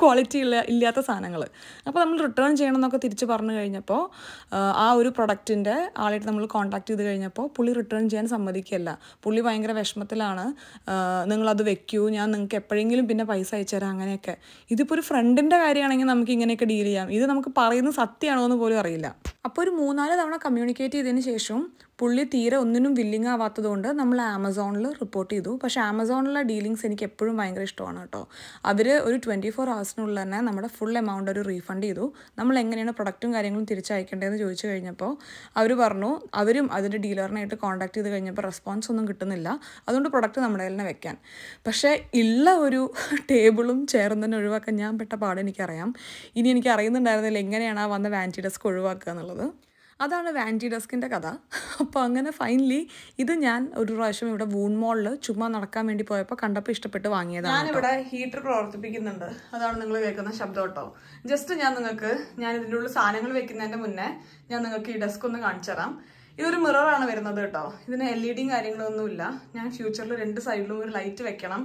ക്വാളിറ്റി ഇല്ല ഇല്ലാത്ത സാധനങ്ങൾ. അപ്പോൾ നമ്മൾ റിട്ടേൺ ചെയ്യണം എന്നൊക്കെ തിരിച്ച് പറഞ്ഞു കഴിഞ്ഞപ്പോൾ ആ, ഒരു പ്രൊഡക്റ്റിന്റെ ആളായിട്ട് നമ്മൾ കോൺടാക്ട് ചെയ്ത് കഴിഞ്ഞപ്പോൾ പുള്ളി റിട്ടേൺ ചെയ്യാൻ സമ്മതിക്കില്ല പുള്ളി ഭയങ്കര വിഷമത്തിലാണ് നിങ്ങളത് വെക്കൂ ഞാൻ നിങ്ങൾക്ക് എപ്പോഴെങ്കിലും പിന്നെ പൈസ അയച്ചു തരാം അങ്ങനെയൊക്കെ. ഇതിപ്പോൾ ഒരു ഫ്രണ്ടിന്റെ കാര്യമാണെങ്കിൽ നമുക്ക് ഇങ്ങനെയൊക്കെ ഡീൽ ചെയ്യാം. ഇത് നമുക്ക് പറയുന്നത് സത്യമാണോ എന്ന് പോലും അറിയില്ല. അപ്പോൾ ഒരു മൂന്നാൽ തവണ കമ്മ്യൂണിക്കേറ്റ് ചെയ്തതിന് ശേഷം പുള്ളി തീരെ ഒന്നിനും വില്ലിങ് ആവാത്തതുകൊണ്ട് നമ്മൾ ആമസോണിൽ റിപ്പോർട്ട് ചെയ്തു. പക്ഷേ ആമസോണിലെ ഡീലിങ്സ് എനിക്ക് എപ്പോഴും ഭയങ്കര ഇഷ്ടമാണ് കേട്ടോ. അവർ ഒരു ട്വന്റി ഫോർ ഹവേഴ്സിനുള്ളിൽ തന്നെ നമ്മുടെ ഫുൾ എമൗണ്ട് ഒരു റീഫണ്ട് ചെയ്തു. നമ്മൾ എങ്ങനെയാണ് പ്രൊഡക്റ്റും കാര്യങ്ങളും തിരിച്ചയക്കേണ്ടതെന്ന് ചോദിച്ചു കഴിഞ്ഞപ്പോൾ അവർ പറഞ്ഞു അവരും അതിന്റെ ഡീലറിനായിട്ട് കോൺടാക്ട് ചെയ്ത് കഴിഞ്ഞപ്പോൾ റെസ്പോൺസ് ഒന്നും കിട്ടുന്നില്ല. അതുകൊണ്ട് പ്രൊഡക്റ്റ് നമ്മുടെ തന്നെ വെക്കാൻ. പക്ഷേ ഉള്ള ഒരു ടേബിളും ചെയറും തന്നെ ഒഴിവാക്കാൻ ഞാൻ പെട്ട പാട് എനിക്കറിയാം. ഇനി എനിക്ക് അറിയുന്നുണ്ടായിരുന്നില്ല എങ്ങനെയാണ് ആ വന്ന വാന്റി ഡെസ്ക് ഒഴിവാക്കുക എന്നുള്ളത്. അതാണ് വാന്റി ഡെസ്കിന്റെ കഥ. അപ്പോൾ അങ്ങനെ ഫൈനലി ഇത് ഞാൻ ഒരു പ്രാവശ്യം ഇവിടെ വൂൺ മോളിൽ ചുമ്മാ നടക്കാൻ വേണ്ടി പോയപ്പോൾ കണ്ടപ്പോൾ ഇഷ്ടപ്പെട്ട് വാങ്ങിയതാണ് ഞാനിവിടെ ഹീറ്റർ പ്രവർത്തിപ്പിക്കുന്നുണ്ട്. അതാണ് നിങ്ങൾ കേൾക്കുന്ന ശബ്ദം കേട്ടോ. ജസ്റ്റ് ഞാൻ നിങ്ങൾക്ക് ഞാൻ ഇതിന്റെ ഉള്ളിൽ സാധനങ്ങൾ വെക്കുന്നതിന്റെ മുന്നേ ഞാൻ നിങ്ങൾക്ക് ഈ ഡെസ്ക് ഒന്ന് കാണിച്ചു തരാം. ഇതൊരു മിററാണ് വരുന്നത് കേട്ടോ. ഇതിന് എൽ ഇ ഡിയും കാര്യങ്ങളൊന്നുമില്ല ഞാൻ ഫ്യൂച്ചറിൽ രണ്ട് സൈഡിലും ഒരു ലൈറ്റ് വെക്കണം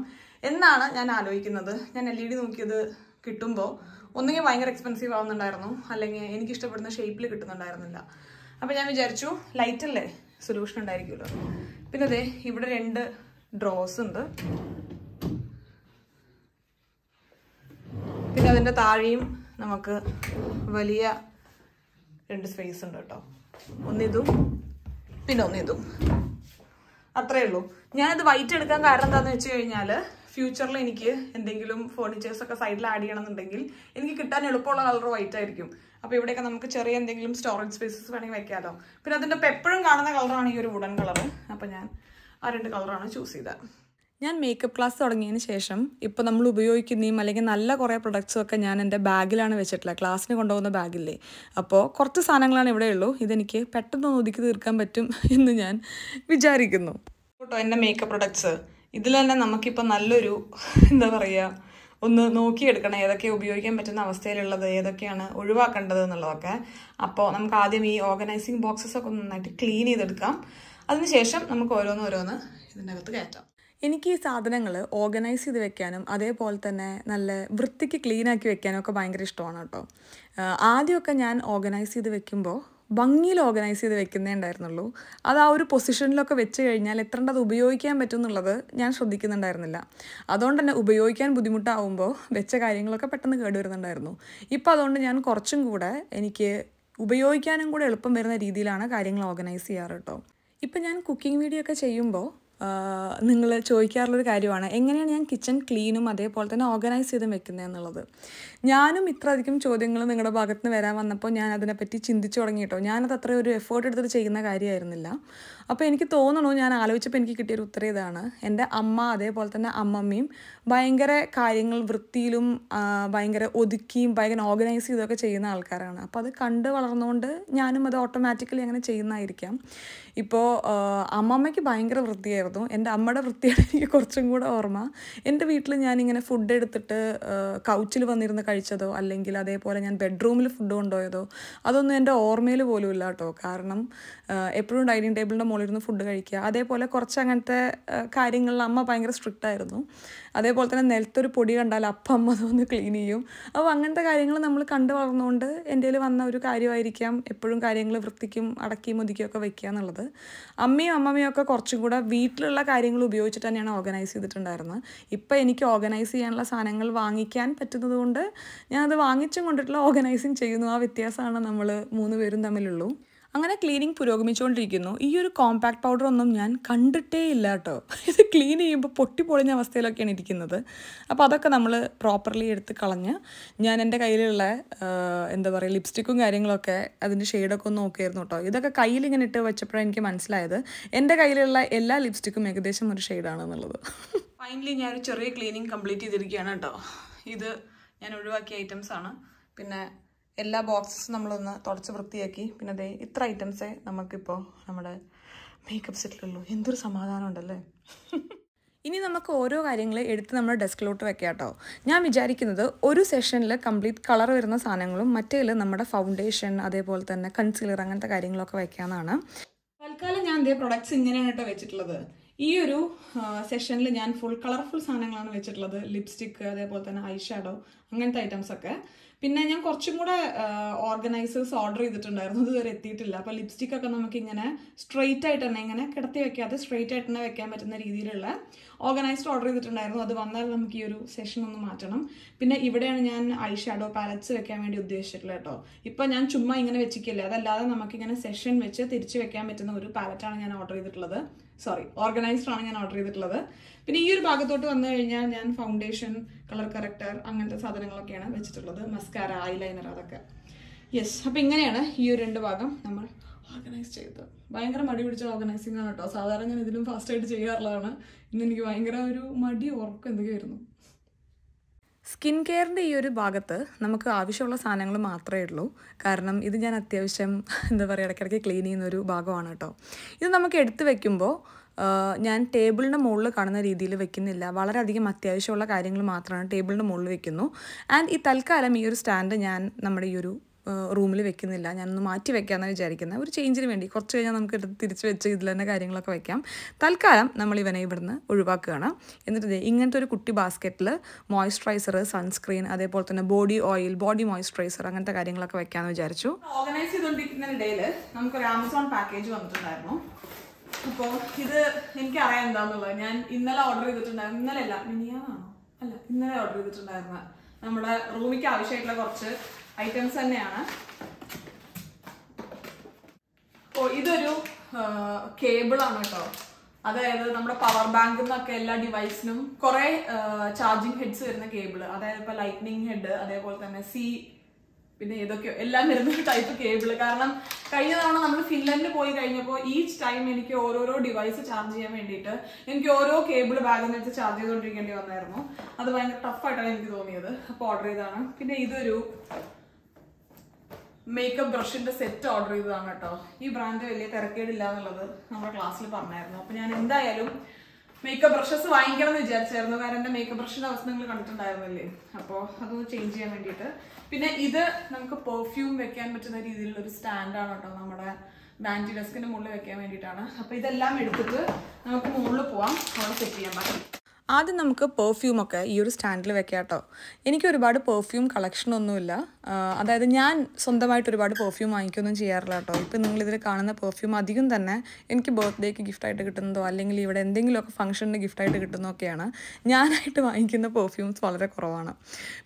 എന്നാണ് ഞാൻ ആലോചിക്കുന്നത്. ഞാൻ എൽ ഇ ഡി നോക്കിയത് കിട്ടുമ്പോൾ ഒന്നുകിൽ ഭയങ്കര എക്സ്പെൻസീവ് ആവുന്നുണ്ടായിരുന്നു അല്ലെങ്കിൽ എനിക്ക് ഇഷ്ടപ്പെടുന്ന ഷേപ്പിൽ കിട്ടുന്നുണ്ടായിരുന്നില്ല. അപ്പം ഞാൻ വിചാരിച്ചു ലൈറ്റല്ലേ സൊല്യൂഷൻ ഉണ്ടായിരിക്കുമല്ലോ. പിന്നെ അതെ ഇവിടെ രണ്ട് ഡ്രോസ് ഉണ്ട്. പിന്നെ അതിന്റെ താഴെയും നമുക്ക് വലിയ രണ്ട് സ്പേസ് ഉണ്ട് കേട്ടോ. ഒന്നിതും പിന്നെ ഒന്നിതും. അത്രയേ ഉള്ളൂ. ഞാനിത് വൈറ്റ് എടുക്കാൻ കാരണം എന്താണെന്ന് വെച്ച് കഴിഞ്ഞാൽ ഫ്യൂച്ചറിൽ എനിക്ക് എന്തെങ്കിലും ഫേർണിച്ചേഴ്സ് ഒക്കെ സൈഡിൽ ആഡ് ചെയ്യണമെന്നുണ്ടെങ്കിൽ എനിക്ക് കിട്ടാൻ എളുപ്പമുള്ള കളർ വൈറ്റ് ആയിരിക്കും. അപ്പോൾ ഇവിടെയൊക്കെ നമുക്ക് ചെറിയ എന്തെങ്കിലും സ്റ്റോറേജ് സ്പേസസ് വേണമെങ്കിൽ വെക്കാമല്ലോ പിന്നെ അതിന്റെ എപ്പോഴും കാണുന്ന കളറാണ് ഈ ഒരു വുഡൻ കളർ അപ്പോൾ ഞാൻ ആ രണ്ട് കളറാണ് ചൂസ് ചെയ്തത് ഞാൻ മേക്കപ്പ് ക്ലാസ് തുടങ്ങിയതിന് ശേഷം ഇപ്പോൾ നമ്മൾ ഉപയോഗിക്കുന്നതും അല്ലെങ്കിൽ നല്ല കുറേ പ്രൊഡക്ട്സും ഒക്കെ ഞാൻ എന്റെ ബാഗിലാണ് വെച്ചിട്ടുള്ളത്. ക്ലാസ്സിന് കൊണ്ടുപോകുന്ന ബാഗില്ലേ അപ്പോൾ കുറച്ച് സാധനങ്ങളാണ് ഇവിടെ ഉള്ളൂ. ഇതെനിക്ക് പെട്ടെന്ന് ഒതുക്കി തീർക്കാൻ പറ്റും എന്ന് ഞാൻ വിചാരിക്കുന്നു. കേട്ടോ എന്റെ മേക്കപ്പ് പ്രൊഡക്ട്സ് ഇതിൽ തന്നെ നമുക്കിപ്പോൾ നല്ലൊരു എന്താ പറയുക ഒന്ന് നോക്കിയെടുക്കണം ഏതൊക്കെ ഉപയോഗിക്കാൻ പറ്റുന്ന അവസ്ഥയിലുള്ളത് ഏതൊക്കെയാണ് ഒഴിവാക്കേണ്ടത് എന്നുള്ളതൊക്കെ. അപ്പോൾ നമുക്ക് ആദ്യം ഈ ഓർഗനൈസിങ് ബോക്സസ് ഒക്കെ നന്നായിട്ട് ക്ലീൻ ചെയ്തെടുക്കാം. അതിനുശേഷം നമുക്ക് ഓരോന്ന് ഓരോന്ന് ഇതിന്റെ അകത്ത് കയറ്റാം. എനിക്ക് ഈ സാധനങ്ങൾ ഓർഗനൈസ് ചെയ്ത് വെക്കാനും അതേപോലെ തന്നെ നല്ല വൃത്തിക്ക് ക്ലീനാക്കി വെക്കാനും ഒക്കെ ഭയങ്കര ഇഷ്ടമാണ് കേട്ടോ. ആദ്യമൊക്കെ ഞാൻ ഓർഗനൈസ് ചെയ്ത് വെക്കുമ്പോൾ ഭംഗിയിൽ ഓർഗനൈസ് ചെയ്ത് വെക്കുന്നേ ഉണ്ടായിരുന്നുള്ളൂ. അത് ആ ഒരു പൊസിഷനിലൊക്കെ വെച്ച് കഴിഞ്ഞാൽ എത്രണ്ട് അത് ഉപയോഗിക്കാൻ പറ്റും എന്നുള്ളത് ഞാൻ ശ്രദ്ധിക്കുന്നുണ്ടായിരുന്നില്ല. അതുകൊണ്ട് തന്നെ ഉപയോഗിക്കാൻ ബുദ്ധിമുട്ടാവുമ്പോൾ വെച്ച കാര്യങ്ങളൊക്കെ പെട്ടെന്ന് കേടുവരുന്നുണ്ടായിരുന്നു ഇപ്പോൾ അതുകൊണ്ട് ഞാൻ കുറച്ചും കൂടെ എനിക്ക് ഉപയോഗിക്കാനും കൂടെ എളുപ്പം വരുന്ന രീതിയിലാണ് കാര്യങ്ങൾ ഓർഗനൈസ് ചെയ്യാറ് കേട്ടോ ഇപ്പം ഞാൻ കുക്കിംഗ് വീഡിയോ ഒക്കെ ചെയ്യുമ്പോൾ നിങ്ങൾ ചോദിക്കാറുള്ളൊരു കാര്യമാണ്. എങ്ങനെയാണ് ഞാൻ കിച്ചൺ ക്ലീനും അതേപോലെ തന്നെ ഓർഗനൈസ് ചെയ്തും വെക്കുന്നത് എന്നുള്ളത്? ഞാനും ഇത്രയധികം ചോദ്യങ്ങൾ നിങ്ങളുടെ ഭാഗത്ത് നിന്ന് വരാൻ വന്നപ്പോൾ ഞാൻ അതിനെപ്പറ്റി ചിന്തിച്ചു തുടങ്ങി കേട്ടോ. ഞാനത് അത്ര ഒരു എഫേർട്ട് എടുത്തിട്ട് ചെയ്യുന്ന കാര്യമായിരുന്നില്ല. അപ്പോൾ എനിക്ക് തോന്നണു ഞാൻ ആലോചിച്ചപ്പോൾ എനിക്ക് കിട്ടിയൊരു ഉത്തരം ഇതാണ്. എന്റെ അമ്മ അതേപോലെ തന്നെ അമ്മമ്മയും ഭയങ്കര കാര്യങ്ങൾ വൃത്തിയിലും ഭയങ്കര ഒതുക്കിയും ഭയങ്കര ഓർഗനൈസ് ചെയ്തൊക്കെ ചെയ്യുന്ന ആൾക്കാരാണ്. അപ്പോൾ അത് കണ്ട് വളർന്നുകൊണ്ട് ഞാനും അത് ഓട്ടോമാറ്റിക്കലി അങ്ങനെ ചെയ്യുന്നതായിരിക്കാം. ഇപ്പോൾ അമ്മമ്മയ്ക്ക് ഭയങ്കര വൃത്തിയായിരുന്നു. എന്റെ അമ്മയുടെ വൃത്തിയാണ് എനിക്ക് കുറച്ചും കൂടെ ഓർമ്മ. എന്റെ വീട്ടിൽ ഞാനിങ്ങനെ ഫുഡ് എടുത്തിട്ട് കൗച്ചിൽ വന്നിരുന്ന് കഴിച്ചതോ അല്ലെങ്കിൽ അതേപോലെ ഞാൻ ബെഡ്റൂമിൽ ഫുഡ് കൊണ്ടുപോയതോ അതൊന്നും എന്റെ ഓർമ്മയിൽ പോലും ഇല്ല കേട്ടോ കാരണം എപ്പോഴും ഡൈനിങ് ടേബിളിന്റെ മുകളിൽ ഇരുന്ന് ഫുഡ് കഴിക്കുക. അതേപോലെ കുറച്ച് അങ്ങനത്തെ കാര്യങ്ങളിൽ അമ്മ ഭയങ്കര സ്ട്രിക്റ്റ് ആയിരുന്നു. അതേപോലെ തന്നെ നിലത്തൊരു പൊടി കണ്ടാൽ അപ്പം അമ്മ അതൊന്ന് ക്ലീൻ ചെയ്യും. അപ്പോൾ അങ്ങനത്തെ കാര്യങ്ങൾ നമ്മൾ കണ്ടു വളർന്നുകൊണ്ട് എന്റെ വന്ന ഒരു കാര്യമായിരിക്കാം എപ്പോഴും കാര്യങ്ങൾ വൃത്തിക്കും അടക്കിയും ഒക്കെ വെക്കുക എന്നുള്ളത്. അമ്മയും അമ്മമ്മയും ഒക്കെ കുറച്ചും കൂടെ വീട്ടിലുള്ള കാര്യങ്ങൾ ഉപയോഗിച്ചിട്ട് തന്നെയാണ് ഓർഗനൈസ് ചെയ്തിട്ടുണ്ടായിരുന്നത്. ഇപ്പം എനിക്ക് ഓർഗനൈസ് ചെയ്യാനുള്ള സാധനങ്ങൾ വാങ്ങിക്കാൻ പറ്റുന്നത് കൊണ്ട് ഞാനത് വാങ്ങിച്ചും കൊണ്ടിട്ടുള്ള ഓർഗനൈസിങ് ചെയ്യുന്നു. ആ വ്യത്യാസമാണ് നമ്മൾ മൂന്ന് പേരും തമ്മിലുള്ളൂ. അങ്ങനെ ക്ലീനിങ് പുരോഗമിച്ചുകൊണ്ടിരിക്കുന്നു. ഈ ഒരു കോമ്പാക്ട് പൗഡർ ഒന്നും ഞാൻ കണ്ടിട്ടേ ഇല്ല കേട്ടോ. ഇത് ക്ലീൻ ചെയ്യുമ്പോൾ പൊട്ടിപ്പൊളിഞ്ഞ അവസ്ഥയിലൊക്കെയാണ് ഇരിക്കുന്നത്. അപ്പോൾ അതൊക്കെ നമ്മൾ പ്രോപ്പർലി എടുത്ത് കളഞ്ഞ് ഞാൻ എന്റെ കയ്യിലുള്ള എന്താ പറയുക ലിപ്സ്റ്റിക്കും കാര്യങ്ങളൊക്കെ അതിന്റെ ഷെയ്ഡൊക്കെ ഒന്ന് നോക്കിയായിരുന്നു കേട്ടോ. ഇതൊക്കെ കയ്യിൽ ഇങ്ങനെ ഇട്ട് വെച്ചപ്പോഴാണ് എനിക്ക് മനസ്സിലായത്. എന്റെ കയ്യിലുള്ള എല്ലാ ലിപ്സ്റ്റിക്കും ഏകദേശം ഒരു ഷെയ്ഡാണ് എന്നുള്ളത്. ഫൈനലി ഞാനൊരു ചെറിയ ക്ലീനിങ് കംപ്ലീറ്റ് ചെയ്തിരിക്കുകയാണ് കേട്ടോ. ഇത് ഞാൻ ഒഴിവാക്കിയ ഐറ്റംസ് ആണ്. പിന്നെ എല്ലാ ബോക്സസും നമ്മളൊന്ന് തുടച്ച് വൃത്തിയാക്കി. പിന്നെ അതേ ഇത്ര ഐറ്റംസേ നമുക്കിപ്പോൾ നമ്മുടെ മേക്കപ്പ് സെറ്റിലുള്ളൂ എന്തൊരു സമാധാനം ഉണ്ടല്ലേ? ഇനി നമുക്ക് ഓരോ കാര്യങ്ങൾ എടുത്ത് നമ്മുടെ ഡെസ്കിലോട്ട് വെക്കാം കേട്ടോ ഞാൻ വിചാരിക്കുന്നത് ഒരു സെഷനിൽ കംപ്ലീറ്റ് കളർ വരുന്ന സാധനങ്ങളും മറ്റേതിൽ നമ്മുടെ ഫൗണ്ടേഷൻ അതേപോലെ തന്നെ കൺസീലർ അങ്ങനത്തെ കാര്യങ്ങളൊക്കെ വെക്കാമെന്നാണ് തൽക്കാലം ഞാൻ ഇതേ പ്രൊഡക്ട്സ് ഇങ്ങനെയാണ് കേട്ടോ വെച്ചിട്ടുള്ളത്. ഈ ഒരു സെഷനിൽ ഞാൻ ഫുൾ കളർഫുൾ സാധനങ്ങളാണ് വെച്ചിട്ടുള്ളത്. ലിപ്സ്റ്റിക്ക് അതേപോലെ തന്നെ ഐ ഷാഡോ അങ്ങനത്തെ ഐറ്റംസ് ഒക്കെ. പിന്നെ ഞാൻ കുറച്ചും കൂടെ ഓർഗനൈസേഴ്സ് ഓർഡർ ചെയ്തിട്ടുണ്ടായിരുന്നു. ഇതുവരെ എത്തിയിട്ടില്ല. അപ്പോൾ ലിപ്സ്റ്റിക് ഒക്കെ നമുക്ക് ഇങ്ങനെ സ്ട്രെയിറ്റ് ആയിട്ട് തന്നെ ഇങ്ങനെ കിടത്തി വെക്കാതെ സ്ട്രെയിറ്റ് ആയിട്ട് തന്നെ വെക്കാൻ പറ്റുന്ന രീതിയിലുള്ള ഓർഗനൈസ്ഡ് ഓർഡർ ചെയ്തിട്ടുണ്ടായിരുന്നു. അത് വന്നാൽ നമുക്ക് ഈ ഒരു സെഷൻ ഒന്ന് മാറ്റണം. പിന്നെ ഇവിടെയാണ് ഞാൻ ഐ ഷാഡോ പാലറ്റ്സ് വെക്കാൻ വേണ്ടി ഉദ്ദേശിച്ചിട്ടുള്ളത് കേട്ടോ. ഇപ്പൊ ഞാൻ ചുമ്മാ ഇങ്ങനെ വെച്ചിക്കില്ല അതല്ലാതെ നമുക്ക് ഇങ്ങനെ സെഷൻ വെച്ച് തിരിച്ചു വെക്കാൻ പറ്റുന്ന ഒരു പാലറ്റാണ് ഞാൻ ഓർഡർ ചെയ്തിട്ടുള്ളത്. സോറി ഓർഗനൈസ്ഡ് ആണ് ഞാൻ ഓർഡർ ചെയ്തിട്ടുള്ളത്. പിന്നെ ഈ ഒരു ഭാഗത്തോട്ട് വന്നു കഴിഞ്ഞാൽ ഞാൻ ഫൗണ്ടേഷൻ കളർ കറക്ടർ അങ്ങനത്തെ സാധനങ്ങളൊക്കെയാണ് വെച്ചിട്ടുള്ളത്. മസ്കാര ഐലൈനർ അതൊക്കെ. യെസ് അപ്പം ഇങ്ങനെയാണ് ഈ ഒരു രണ്ട് ഭാഗം നമ്മൾ ഓർഗനൈസ് ചെയ്ത്. ഭയങ്കര മടി പിടിച്ച ഓർഗനൈസിങ് ആണ് കേട്ടോ സാധാരണ ഞാൻ ഇതിലും ഫാസ്റ്റായിട്ട് ചെയ്യാറുള്ളതാണ്. ഇന്ന് എനിക്ക് ഭയങ്കര ഒരു മടി ഉറക്കം എന്തൊക്കെയായിരുന്നു സ്കിൻ കെയറിന്റെ ഈ ഒരു ഭാഗത്ത് നമുക്ക് ആവശ്യമുള്ള സാധനങ്ങൾ മാത്രമേ ഉള്ളൂ. കാരണം ഇത് ഞാൻ അത്യാവശ്യം എന്താ പറയുക ഇടയ്ക്കിടയ്ക്ക് ക്ലീൻ ചെയ്യുന്ന ഒരു ഭാഗമാണ് കേട്ടോ ഇത് നമുക്ക് എടുത്തു വെക്കുമ്പോൾ ഞാൻ ടേബിളിന്റെ മുകളിൽ കാണുന്ന രീതിയിൽ വെക്കുന്നില്ല. വളരെയധികം അത്യാവശ്യമുള്ള കാര്യങ്ങൾ മാത്രമാണ് ടേബിളിന്റെ മുകളിൽ വെക്കുന്നു. ആൻഡ് ഈ തൽക്കാലം ഈ ഒരു സ്റ്റാൻഡ് ഞാൻ നമ്മുടെ ഈ ഒരു റൂമിൽ വെക്കുന്നില്ല. ഞാനൊന്ന് മാറ്റി വെക്കാമെന്നാണ് വിചാരിക്കുന്നത് ഒരു ചേഞ്ചിന് വേണ്ടി. കുറച്ച് കഴിഞ്ഞാൽ നമുക്ക് എടുത്ത് തിരിച്ച് വെച്ച് ഇതിൽ തന്നെ കാര്യങ്ങളൊക്കെ വെക്കാം. തൽക്കാലം നമ്മൾ ഇവനെ ഇവിടുന്ന് ഒഴിവാക്കുകയാണ്. എന്നിട്ട് ഇങ്ങനത്തെ ഒരു കുട്ടി ബാസ്ക്കറ്റിൽ മോയ്സ്ചറൈസർ സൺസ്ക്രീൻ അതേപോലെ തന്നെ ബോഡി ഓയിൽ ബോഡി മോയ്സ്ചറൈസർ അങ്ങനത്തെ കാര്യങ്ങളൊക്കെ വെക്കാമെന്ന് വിചാരിച്ചു. ഓർഗനൈസ് ചെയ്തുകൊണ്ടിരിക്കുന്നതിനിടയിൽ നമുക്കൊരു ആമസോൺ പാക്കേജ് വന്നിട്ടുണ്ടായിരുന്നു. അപ്പോൾ ഇത് എനിക്ക് അറിയാം എന്താണെന്നുള്ളത് ഞാൻ ഇന്നലെ ഓർഡർ ചെയ്തിട്ടുണ്ടായിരുന്നു. ഇന്നലെ അല്ല മിനിയാണോ അല്ല ഇന്നലെ ഓർഡർ ചെയ്തിട്ടുണ്ടായിരുന്ന. നമ്മുടെ റൂമിക്ക് ആവശ്യമായിട്ടുള്ള കുറച്ച് ഐറ്റംസ് തന്നെയാണ്. ഓ ഇതൊരു കേബിൾ ആണ് കേട്ടോ. അതായത് നമ്മുടെ പവർ ബാങ്ക് നിന്നൊക്കെ എല്ലാ ഡിവൈസിനും കുറെ ചാർജിങ് ഹെഡ്സ് വരുന്ന കേബിൾ അതായത് ഇപ്പൊ ലൈറ്റ്നിങ് ഹെഡ് അതേപോലെ തന്നെ സി പിന്നെ ഏതൊക്കെയോ എല്ലാം വരുന്ന ടൈപ്പ് കേബിൾ കാരണം കഴിഞ്ഞ തവണ നമ്മൾ ഫിൻലൻഡിൽ പോയി കഴിഞ്ഞപ്പോൾ ഈച്ച് ടൈം എനിക്ക് ഓരോരോ ഡിവൈസ് ചാർജ് ചെയ്യാൻ വേണ്ടിയിട്ട് എനിക്ക് ഓരോ കേബിൾ ബാഗിൽ നിന്ന് ചാർജ് ചെയ്തുകൊണ്ടിരിക്കേണ്ടി വന്നായിരുന്നു. അത് ഭയങ്കര ടഫായിട്ടാണ് എനിക്ക് തോന്നിയത്. അപ്പോൾ ഓർഡർ ചെയ്തതാണ്. പിന്നെ ഇതൊരു മേക്കപ്പ് ബ്രഷിന്റെ സെറ്റ് ഓർഡർ ചെയ്തതാണ് കേട്ടോ. ഈ ബ്രാൻഡ് വലിയ തിരക്കേടില്ല എന്നുള്ളത് നമ്മുടെ ക്ലാസ്സിൽ പറഞ്ഞായിരുന്നു. അപ്പൊ ഞാൻ എന്തായാലും മേക്കപ്പ് ബ്രഷസ് വാങ്ങിക്കണം എന്ന് വിചാരിച്ചായിരുന്നു. കാരണം എന്റെ മേക്കപ്പ് ബ്രഷിന്റെ അവസ്ഥ നിങ്ങൾ കണ്ടിട്ടുണ്ടായിരുന്നില്ലേ? അപ്പോൾ അതൊന്ന് ചേഞ്ച് ചെയ്യാൻ വേണ്ടിയിട്ട്. പിന്നെ ഇത് നമുക്ക് പെർഫ്യൂം വെക്കാൻ പറ്റുന്ന രീതിയിലുള്ള ഒരു സ്റ്റാൻഡാണ് കേട്ടോ നമ്മുടെ ബാൻഡി ഡെസ്കിന്റെ മുകളിൽ വെക്കാൻ വേണ്ടിയിട്ടാണ്. അപ്പൊ ഇതെല്ലാം എടുത്തിട്ട് നമുക്ക് മുകളിൽ പോവാം. അവിടെ സെറ്റ് ചെയ്യാൻ പറ്റും. ആദ്യം നമുക്ക് പെർഫ്യൂമൊക്കെ ഈ ഒരു സ്റ്റാൻഡിൽ വെക്കാം കേട്ടോ എനിക്ക് ഒരുപാട് പെർഫ്യൂം കളക്ഷനൊന്നുമില്ല അതായത് ഞാൻ സ്വന്തമായിട്ട് ഒരുപാട് പെർഫ്യൂം വാങ്ങിക്കൊന്നും ചെയ്യാറില്ല കേട്ടോ ഇപ്പം നിങ്ങളിതിൽ കാണുന്ന പെർഫ്യൂം അധികം തന്നെ എനിക്ക് ബർത്ത്ഡേക്ക് ഗിഫ്റ്റായിട്ട് കിട്ടുന്നതോ അല്ലെങ്കിൽ ഇവിടെ എന്തെങ്കിലുമൊക്കെ ഫംഗ്ഷന് ഗിഫ്റ്റായിട്ട് കിട്ടുന്നതൊക്കെയാണ് ഞാനായിട്ട് വാങ്ങിക്കുന്ന പെർഫ്യൂംസ് വളരെ കുറവാണ്.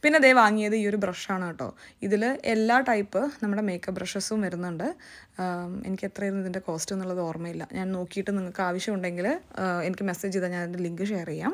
പിന്നെ അതേ വാങ്ങിയത് ഈ ഒരു ബ്രഷാണ് കേട്ടോ ഇതിൽ എല്ലാ ടൈപ്പ് നമ്മുടെ മേക്കപ്പ് ബ്രഷസും വരുന്നുണ്ട്. എനിക്ക് എത്രയായിരുന്നു ഇതിന്റെ കോസ്റ്റ് എന്നുള്ളത് ഓർമ്മയില്ല. ഞാൻ നോക്കിയിട്ട് നിങ്ങൾക്ക് ആവശ്യമുണ്ടെങ്കിൽ എനിക്ക് മെസ്സേജ് ചെയ്താൽ ഞാൻ അതിന്റെ ലിങ്ക് ഷെയർ ചെയ്യാം.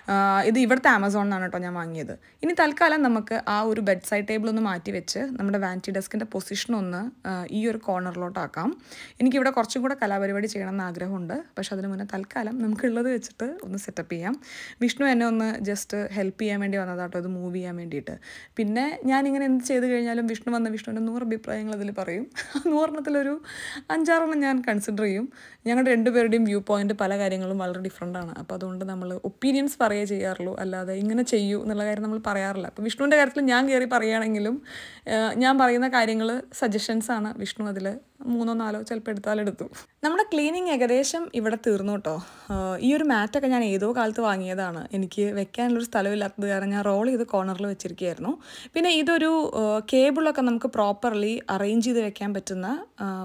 ഇത് ഇവിടുത്തെ ആമസോണിൽ നിന്നാണ് കേട്ടോ ഞാൻ വാങ്ങിയത്. ഇനി തൽക്കാലം നമുക്ക് ആ ഒരു ബെഡ് സൈഡ് ടേബിൾ ഒന്ന് മാറ്റി വെച്ച് നമ്മുടെ വാന്റി ഡെസ്കിന്റെ പൊസിഷൻ ഒന്ന് ഈ ഒരു കോർണറിലോട്ടാക്കാം എനിക്കിവിടെ കുറച്ചും കൂടെ കലാപരിപാടി ചെയ്യണമെന്ന് ആഗ്രഹമുണ്ട്. പക്ഷെ അതിന് മുന്നേ തൽക്കാലം നമുക്കുള്ളത് വെച്ചിട്ട് ഒന്ന് സെറ്റപ്പ് ചെയ്യാം. വിഷ്ണു എന്നെ ഒന്ന് ജസ്റ്റ് ഹെൽപ്പ് ചെയ്യാൻ വേണ്ടി വന്നതാട്ടോ ഇത് മൂവ് ചെയ്യാൻ വേണ്ടിയിട്ട്. പിന്നെ ഞാനിങ്ങനെ എന്ത് ചെയ്ത് കഴിഞ്ഞാലും വിഷ്ണു വന്ന വിഷ്ണുവിന്റെ നൂറ് അഭിപ്രായങ്ങൾ അതിൽ പറയും. നൂറെണ്ണത്തിലൊരു അഞ്ചാറെണ്ണം ഞാൻ കൺസിഡർ ചെയ്യും. ഞങ്ങളുടെ രണ്ടുപേരുടെയും വ്യൂ പോയിന്റ് പല കാര്യങ്ങളും വളരെ ഡിഫറെന്റ് ആണ്. അപ്പോൾ അതുകൊണ്ട് നമ്മൾ ഒപ്പീനിയൻസ് പറയുകയേ ചെയ്യാറുള്ളൂ. അല്ലാതെ ഇങ്ങനെ ചെയ്യൂ എന്നുള്ള കാര്യം നമ്മൾ പറയാറില്ല. അപ്പോൾ വിഷ്ണുവിന്റെ കാര്യത്തിൽ ഞാൻ കയറി പറയുകയാണെങ്കിലും ഞാൻ പറയുന്ന കാര്യങ്ങൾ സജഷൻസാണ് വിഷ്ണു അതിൽ മൂന്നോ നാലോ ചിലപ്പോൾ എടുത്താലെടുത്തു. നമ്മുടെ ക്ലീനിങ് ഏകദേശം ഇവിടെ തീർന്നു കേട്ടോ ഈ ഒരു മാറ്റൊക്കെ ഞാൻ ഏതോ കാലത്ത് വാങ്ങിയതാണ്. എനിക്ക് വെക്കാനുള്ളൊരു സ്ഥലമില്ലാത്തത് കാരണം ഞാൻ റോൾ ചെയ്ത് കോർണറിൽ വെച്ചിരിക്കുകയായിരുന്നു. പിന്നെ ഇതൊരു കേബിളൊക്കെ നമുക്ക് പ്രോപ്പർലി അറേഞ്ച് ചെയ്ത് വെക്കാൻ പറ്റുന്ന